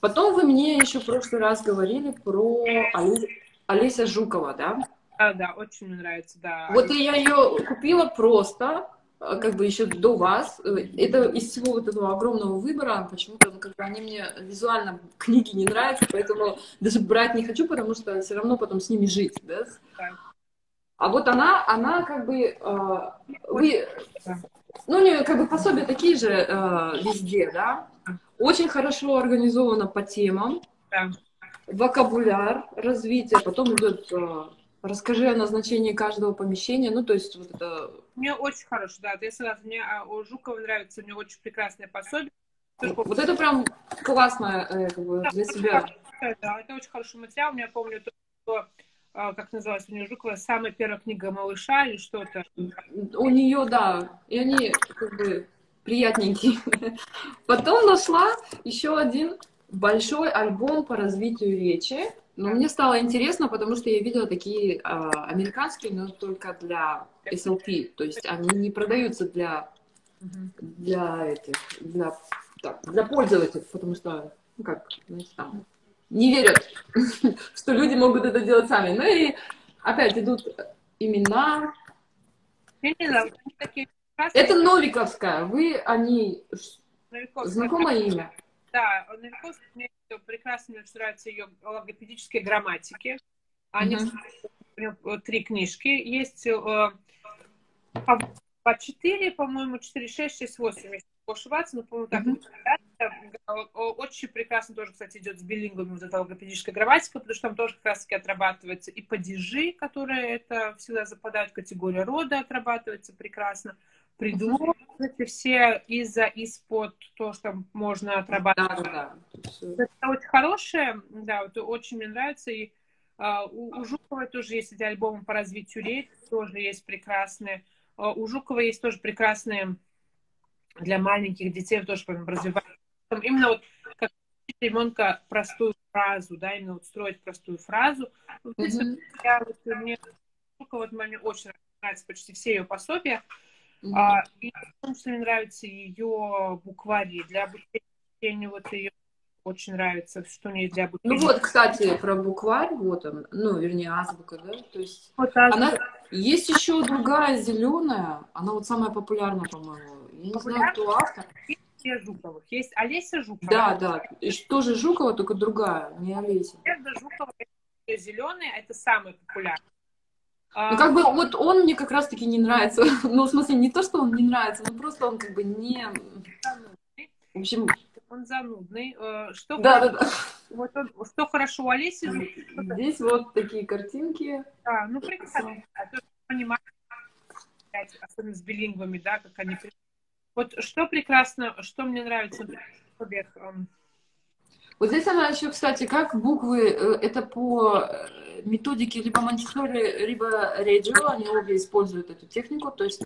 Потом вы мне еще в прошлый раз говорили про Али... Олеся Жукова, да? Да, да, очень мне нравится, да. Вот и я ее купила просто, а, как бы еще до вас. Это из всего вот этого огромного выбора, почему-то ну, как бы они мне визуально книги не нравятся, поэтому даже брать не хочу, потому что все равно потом с ними жить, да? да. А вот она, она как бы, э, вы, ну, не, как бы пособия такие же э, везде, да. Очень хорошо организовано по темам. Да. Вокабуляр, развитие, потом идет э, расскажи о назначении каждого помещения, ну, то есть вот это... Мне очень хорошо, да, я согласна, мне а, у Жукова нравится, мне очень прекрасное пособие. Вот это прям классно э, как бы, для себя. Да, это очень хороший материал, я помню, что а, как называлась у нее Жукова, самая первая книга малыша или что-то. У нее, да, и они как бы приятненькие. Потом нашла еще один большой альбом по развитию речи. Но мне стало интересно, потому что я видела такие э, американские, но только для SLP. То есть они не продаются для для этих, для, так, для пользователей, потому что, ну как, знаете, там, не верят, что люди могут это делать сами. Ну и опять идут имена. Это Новиковская. Вы о ней знакомое имя? Да, Новиковская мне прекрасно нравится ее логопедические грамматики. Они uh-huh. три книжки есть э, по 4, по-моему, 4, 6, 6, 8, если ошибаться, но, по-моему, так mm-hmm. Очень прекрасно тоже, кстати, идет с билингвами вот эта логопедическая грамматика, потому что там тоже как раз-таки отрабатывается и падежи, которые это всегда западают, категория рода отрабатывается прекрасно, предлог, эти все из-за, из-под, то, что можно отрабатывать. Да, да. Это очень хорошее, да, вот очень мне нравится, и Uh, у, у Жукова тоже есть эти альбомы по развитию речи, тоже есть прекрасные. А, у Жукова есть тоже прекрасные для маленьких детей, тоже развивать. Именно вот как ребенка простую фразу, да, именно вот строить простую фразу. В принципе, mm-hmm. я, вот, мне Жукова, вот, мне очень нравится почти все ее пособия. Mm-hmm. А, и том числе мне нравятся ее буквари для обучения вот ее очень нравится, что не для обучения. Ну вот, кстати, про букварь, вот он, ну, вернее, азбука, да, то есть вот она... Есть еще другая зеленая, она вот самая популярная, по-моему. Я не знаю, кто автор. Есть Жуковых. Есть Олеся Жукова. Да, да. И тоже Жукова, только другая, не Олеся. Это Жукова, зеленая, это самый популярный. Ну, как бы, вот он мне как раз-таки не нравится. Ну, в смысле, не то, что он не нравится, но просто он как бы не... В общем, он занудный. Э, что да, да, да. Вот он, что хорошо у Олеси. Здесь вот такие картинки. Да, ну прекрасно. А то понимаешь, особенно с билингвами, да, как они. Вот что прекрасно, что мне нравится в эм, вот здесь она еще, кстати, как буквы, э, это по э, методике либо Монтисори, либо Реджио, они обе используют эту технику, то есть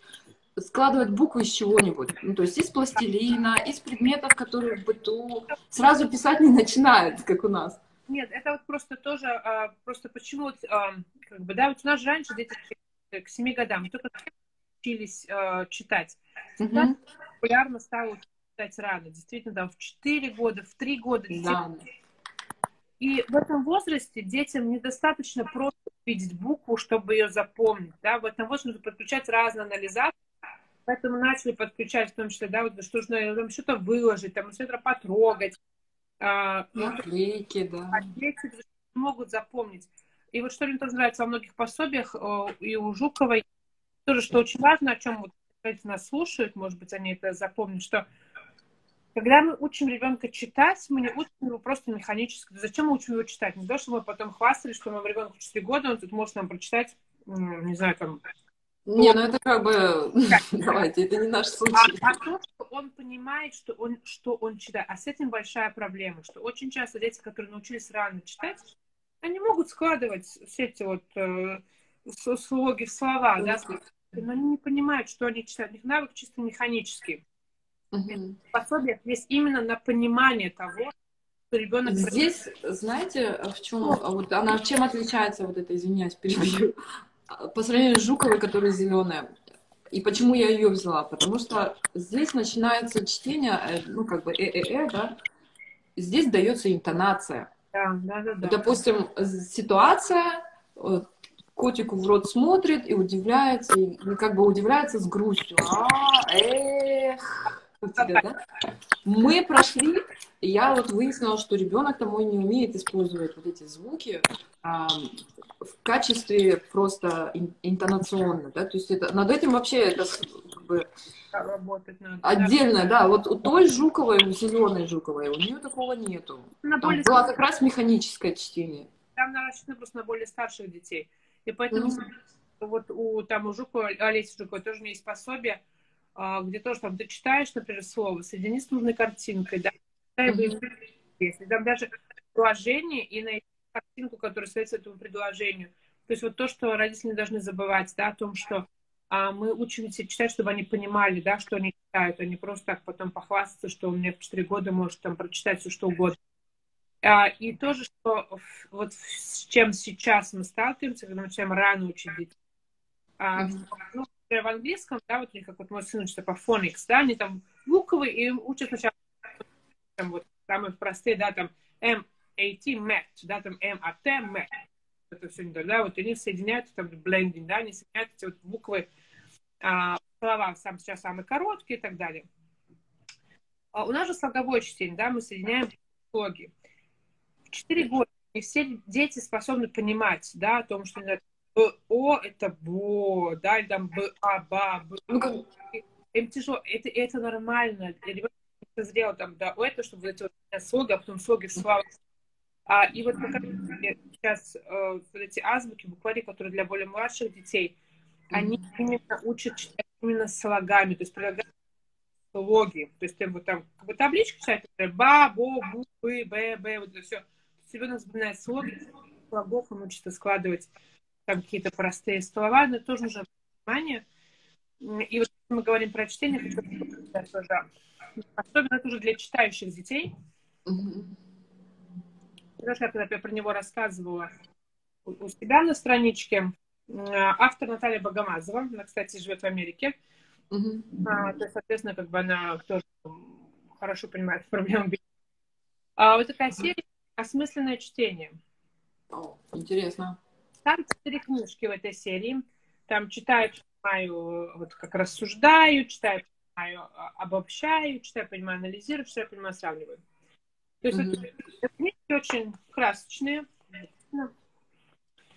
складывать буквы из чего-нибудь. Ну, то есть из пластилина, из предметов, которые в быту. Сразу писать не начинают, как у нас. Нет, это вот просто тоже, а, просто почему, вот, а, как бы, да, вот у нас же раньше дети к семи годам только учились а, читать. Угу. Популярно стало читать рано. Действительно, там в четыре года, в три года. Да. И в этом возрасте детям недостаточно просто видеть букву, чтобы ее запомнить. Да? В этом возрасте нужно подключать разные анализаторы, Поэтому начали подключать, в том числе, да, вот что нужно там что-то выложить, там что-то потрогать. А, наклейки, да. Наклейки могут запомнить. И вот что мне тоже нравится во многих пособиях, и у Жуковой, тоже, что очень важно, о чем вот кстати, нас слушают, может быть, они это запомнят, что когда мы учим ребенка читать, мы не учим его просто механически. Зачем мы учим его читать? Не то, что мы потом хвастались, что мы ребенку 4 года, он тут может нам прочитать, не знаю, там, не, ну это как бы... Давайте, это не наш случай. А, а то, что он понимает, что он, что он читает. А с этим большая проблема, что очень часто дети, которые научились рано читать, они могут складывать все эти вот э, слоги в слова, да, но они не понимают, что они читают. У них навык чисто механический. Угу. Пособие есть именно на понимание того, что ребенок... Здесь, знаете, в чем, вот она чем отличается, вот это, извиняюсь, перебью, по сравнению с Жуковой, которая зеленая. И почему я ее взяла? Потому что здесь начинается чтение, э, ну, как бы э-э-э, да, здесь дается интонация. Да, да, да, да. Допустим, ситуация, котику в рот смотрит и удивляется, и как бы удивляется с грустью. А, эх, тебя, да? Мы прошли, и я вот выяснила, что ребенок мой не умеет использовать вот эти звуки а, в качестве просто интонационно, да, то есть это, над этим вообще это как бы работать надо. Отдельно, да. да. Вот у той Жуковой, у зеленой Жуковой, у нее такого нету. На Там более... было как раз механическое чтение. Там рассчитано просто на более старших детей. И поэтому mm-hmm. вот у там у Жукова, Олеси Жуковой тоже у меня есть пособие, а, где тоже там ты читаешь, например, слово, соедини с нужной картинкой, да, если там даже предложение и найти картинку, которая соответствует этому предложению. То есть вот то, что родители должны забывать, да, о том, что а, мы учим детей читать, чтобы они понимали, да, что они читают, а не просто так потом похвастаться, что он мне в 4 года может там прочитать все, что угодно. А, и тоже, что вот с чем сейчас мы сталкиваемся, когда мы начинаем рано учить детей, а, ну, в английском, да, вот у них, как вот мой сын учится по phonics, да, они там буквы и учат сначала там вот самые простые, да, там M, A, T, match, да, там M, A, T, match. Это все не так, да, вот они соединяют, там, blending, да, они соединяют эти вот буквы, а, слова сам, сейчас самые короткие и так далее. А у нас же слоговое чтение, да, мы соединяем слоги. В 4 года не все дети способны понимать, да, о том, что О это Бо, да, или там А, Ба, Б. Ну, как... Им тяжело, это, это нормально. Ребенок созрел там до этого, чтобы эти вот слоги, а потом слоги слова. А, и вот пока сейчас э, вот эти азбуки, буквари, которые для более младших детей, они именно учат читать именно слогами, то есть предлагают слоги. То есть ты вот там как бы табличка читать, ба, бо, бу, бы, б, б, вот это все. Ребенок запоминает слоги, слогов, он учится складывать там какие-то простые слова, но тоже нужно внимание. И вот мы говорим про чтение, это тоже, особенно это уже для читающих детей. Знаешь, я когда я про него рассказывала у себя на страничке, автор Наталья Богомазова, она, кстати, живет в Америке, uh А, то есть, соответственно, как бы она тоже хорошо понимает проблему. А, вот такая серия «Осмысленное чтение». О, интересно. Там четыре книжки в этой серии. Там читаю, понимаю, вот как рассуждаю, читаю, понимаю, а, обобщаю, читаю, понимаю, анализирую, читаю, понимаю, сравниваю. То есть mm-hmm. вот, книжки очень красочные.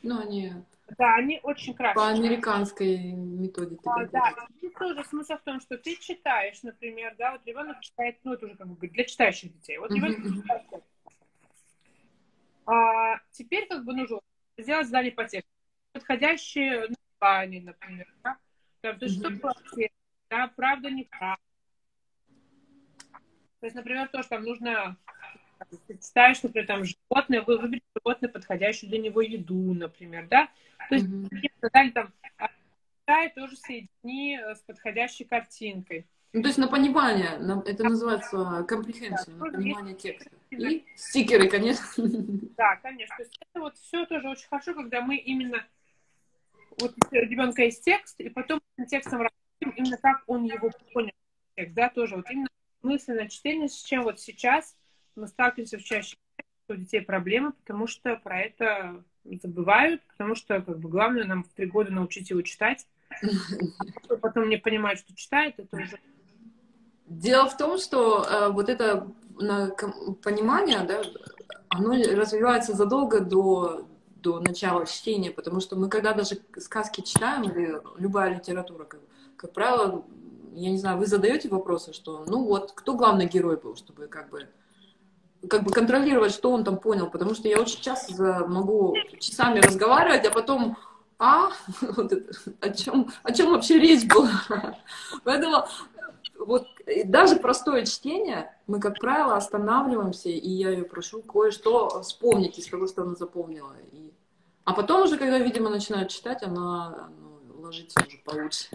Ну, они да, они очень красивые. По американской методе. А, да, и тоже смысл в том, что ты читаешь, например, да, вот ребенок читает, ну, это уже как бы для читающих детей. Вот ребенок читает а, теперь как бы нужно сделать задание по тексту. Подходящие названия, например, да? Там, то есть, что вообще, да, правда, не правда. То есть, например, то, что там нужно ставишь, например, там животное, вы выберите животное, подходящее для него еду, например, да, то есть, mm-hmm. там, а, тоже соедини э, с подходящей картинкой. Ну, то есть на понимание, на, это называется comprehension, на понимание текста. И стикеры, конечно. Да, конечно. То есть это вот все тоже очень хорошо, когда мы именно вот у ребенка есть текст, и потом этим текстом работаем именно как он его понял. Текст, да, тоже вот именно мысленное чтение, с чем вот сейчас мы сталкиваемся чаще у детей проблемы, потому что про это забывают, потому что как бы главное нам в три года научить его читать. А потом не понимать, что читает, это уже... Дело в том, что э, вот это на, понимание, да, оно развивается задолго до, до начала чтения, потому что мы когда даже сказки читаем, или любая литература, как, как правило, я не знаю, вы задаете вопросы, что, ну вот, кто главный герой был, чтобы как бы как бы контролировать, что он там понял, потому что я очень часто могу часами разговаривать, а потом а, вот это, о чем, о чем вообще речь была. Поэтому вот даже простое чтение, мы, как правило, останавливаемся, и я ее прошу кое-что вспомнить из того, что она запомнила. И... А потом уже, когда, видимо, начинает читать, она ну, ложится уже получше.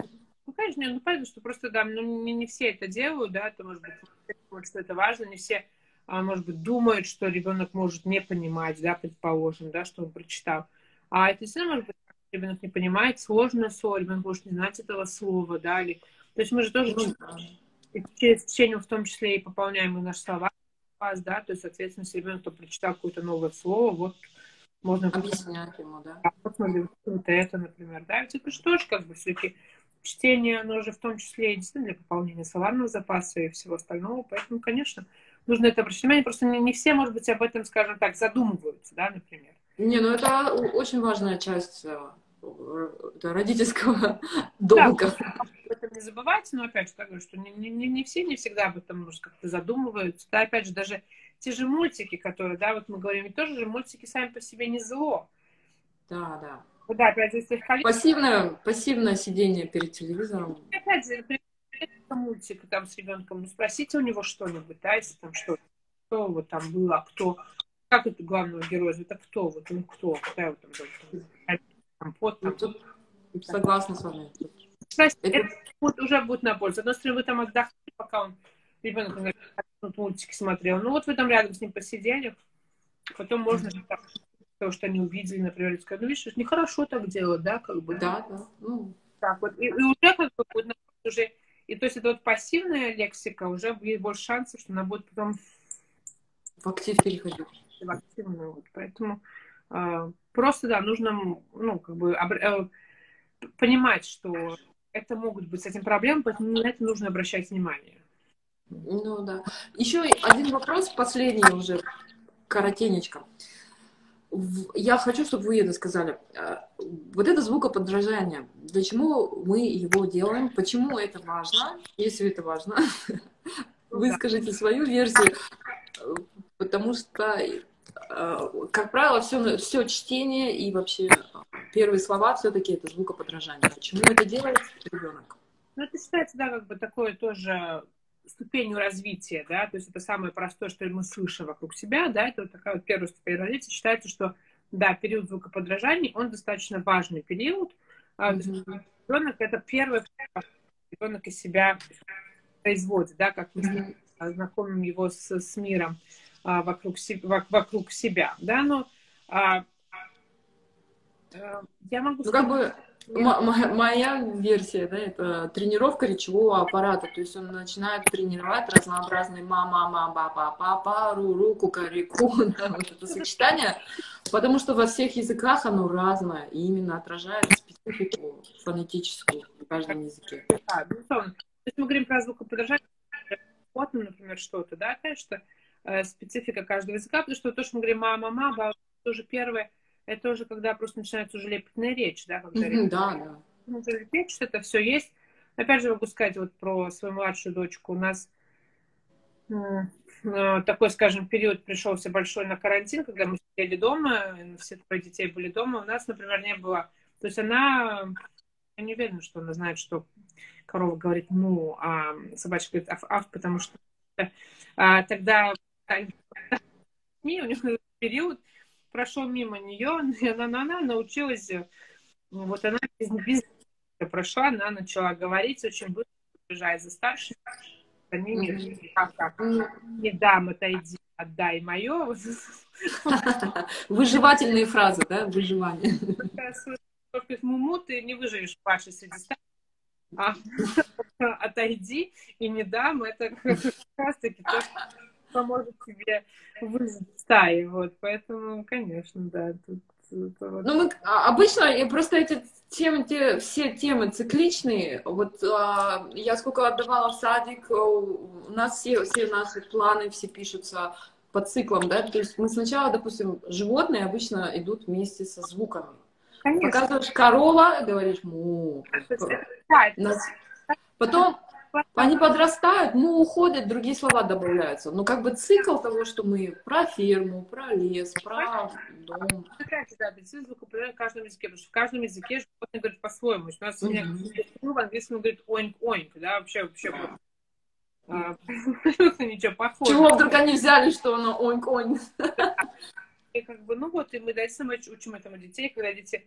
Ну, конечно, ну, понятно, что просто, да, ну, не, не все это делают, да, это, может быть, что это важно, не все а, может быть, думает, что ребенок может не понимать, да, предположим, да, что он прочитал. А это действительно может быть, ребенок не понимает сложное слово, ребенок может не знать этого слова, да, или... То есть мы же тоже ну, через течение в том числе и пополняем и наши слова, да, то есть, соответственно, если ребенок кто прочитал какое-то новое слово, вот можно объяснять ему, да. Вот, вот это, например, да, ведь это же тоже как бы все-таки чтение, оно же в том числе и действительно для пополнения словарного запаса и всего остального, поэтому, конечно, нужно это обращать внимание, просто не, не все, может быть, об этом, скажем так, задумываются, да, например. Не, ну это очень важная часть э, родительского долга. Да, об этом не забывать, но опять же, так говорю, что не, не, не все не всегда об этом, может, как-то задумываются. Да, опять же, даже те же мультики, которые, да, вот мы говорим, и тоже же мультики сами по себе не зло. Да, да. Да, опять же, если пассивное, пассивное сидение перед телевизором. Опять же, мультик там с ребенком, ну, спросите у него что-нибудь, да, если там что, что вот там было, кто, как это главного героя, это кто, вот он кто, какая вот там, компот, там. Тут согласна с вами. Кстати, это, это будет, уже будет на пользу. Одной стороны, вы там отдохнули, пока он ребенок например, мультики смотрел. Ну вот вы там рядом с ним посидели, потом можно mm-hmm. так, потому что они увидели, например, и сказать, ну видишь, нехорошо так делать, да, как бы. Да, да. Ну, Так вот. И, и уже как бы вот, уже, и то есть это вот пассивная лексика, уже есть больше шансов, что она будет потом в актив переходить. В активную, вот. Поэтому просто, да, нужно, ну, как бы, э, понимать, что это могут быть с этим проблемы, поэтому на это нужно обращать внимание. Ну да. Еще один вопрос, последний уже, коротенечко. Я хочу, чтобы вы это сказали. А, вот это звукоподражание, для чего мы его делаем, почему это важно, если это важно, вы скажите свою версию, потому что, а, как правило, все, все чтение и вообще первые слова все-таки это звукоподражание. Почему это делает ребенок? Ну, это считается, да, как бы такое тоже ступенью развития, да, то есть это самое простое, что мы слышим вокруг себя, да, это вот такая вот первая ступень развития. Считается, что, да, период звукоподражания, он достаточно важный период. Mm-hmm. Ребенок это первый ребенок из себя производит, да, как мы mm-hmm. знакомим его с, с миром а, вокруг, себя, вокруг себя, да, но а, а, я могу ну, как бы моя версия, да, это тренировка речевого аппарата. То есть он начинает тренировать разнообразные мама, мама, папа, папа, ру, ру, кукарику, да, вот это сочетание, потому что во всех языках оно разное и именно отражает специфику фонетическую в каждом языке. Да, безусловно. То есть мы говорим про звукоподражание, вот, например, что-то, да, конечно, э, специфика каждого языка, потому что то, что мы говорим мама, мама, тоже первое, это уже когда просто начинается уже лепетная речь, да, когда mm-hmm, да, да. Уже речь, это все есть. Опять же, могу сказать вот про свою младшую дочку. У нас э, такой, скажем, период пришелся большой на карантин, когда мы сидели дома, все трое детей были дома. У нас, например, не было... То есть она... Я не уверена, что она знает, что корова говорит «му», а собачка говорит «аф-аф», потому что а, тогда у них период, прошел мимо нее, и она, она, она научилась, вот она без, без прошла, она начала говорить очень быстро, бежать за старшим, как, как, не дам, отойди, отдай мое. Выживательные фразы, да, выживание. Муму ты не выживешь, Паша, среди а отойди и не дам, это как раз таки то, поможет тебе выжить в стае, вот, поэтому, конечно, да, тут вот. Ну, мы а, обычно просто эти темы, те, все темы цикличные. Вот а, я сколько отдавала в садик, у нас все, все наши планы все пишутся по циклам, да, то есть мы сначала, допустим, животные обычно идут вместе со звуками. Конечно. Показываешь корова, говоришь му. Потом они подрастают, ну, уходят, другие слова добавляются. Но как бы цикл того, что мы про ферму, про лес, про дом. В каждом языке, потому что в каждом языке животные говорят по-своему. У нас mm-hmm. в английском говорит оинк-оинк, да, вообще, вообще. А, ничего похожего. Чего вдруг они взяли, что оно оинк-оинк? И как бы, ну вот, и мы дальше учим этому детей, когда дети,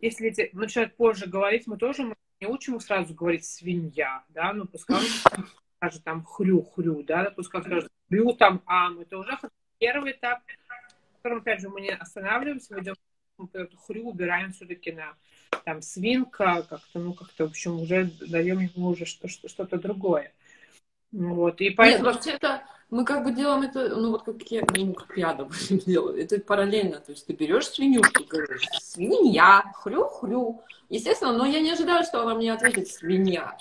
если дети начинают позже говорить, мы тоже не учим их сразу говорить свинья, да, ну пускай он скажет там хрю-хрю, да, пускай он скажет хрю там ам, это уже первый этап, в котором, опять же, мы не останавливаемся, мы идем хрю убираем все-таки на там свинка, как-то, ну, как-то, в общем, уже даем ему уже что-то другое. Вот, и поэтому... Нет, вообще-то мы как бы делаем это, ну, вот как я, ну, как я, допустим, делаю, это параллельно, то есть ты берешь свинюшку, говоришь, свинья, хрю-хрю, естественно, но я не ожидаю, что она мне ответит свинья.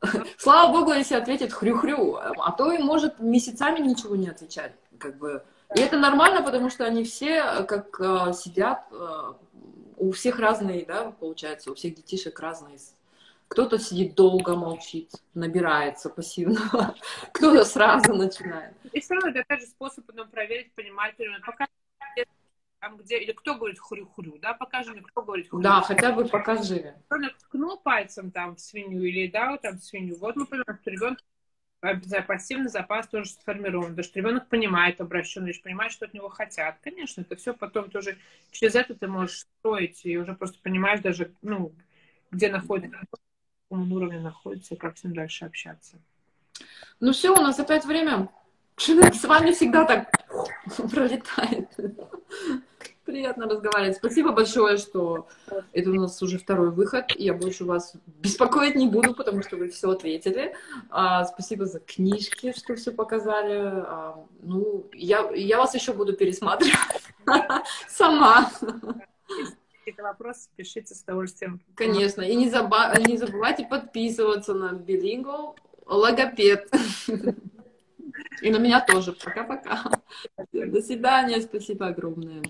Слава богу, если ответит хрю-хрю, а то и может месяцами ничего не отвечать, как бы. И это нормально, потому что они все как э, сидят, э, у всех разные, да, получается, у всех детишек разные кто-то сидит долго, молчит, набирается пассивно, кто-то сразу начинает. И все равно это опять же способ потом проверить, понимать, пока там, где, или кто говорит хрю-хрю, да, покажи мне, кто говорит хрю. Да, хотя бы покажи. Ребенок ткнул пальцем там в свинью или да, вот там в свинью. Вот мы понимаем, что ребенок пассивный запас тоже сформирован, потому что ребенок понимает обращенный, понимает, что от него хотят. Конечно, это все потом тоже через это ты можешь строить и уже просто понимаешь даже, ну, где находится каком уровне находится и как с ним дальше общаться. Ну все, у нас опять время. С вами всегда так пролетает. Приятно разговаривать. Спасибо большое, что это у нас уже второй выход. Я больше вас беспокоить не буду, потому что вы все ответили. А, спасибо за книжки, что все показали. А, ну, я, я вас еще буду пересматривать сама. Какие-то вопросы пишите с удовольствием. Конечно. И не, заба... не забывайте подписываться на Билингу логопед. И на меня тоже. Пока-пока. До свидания. Спасибо огромное.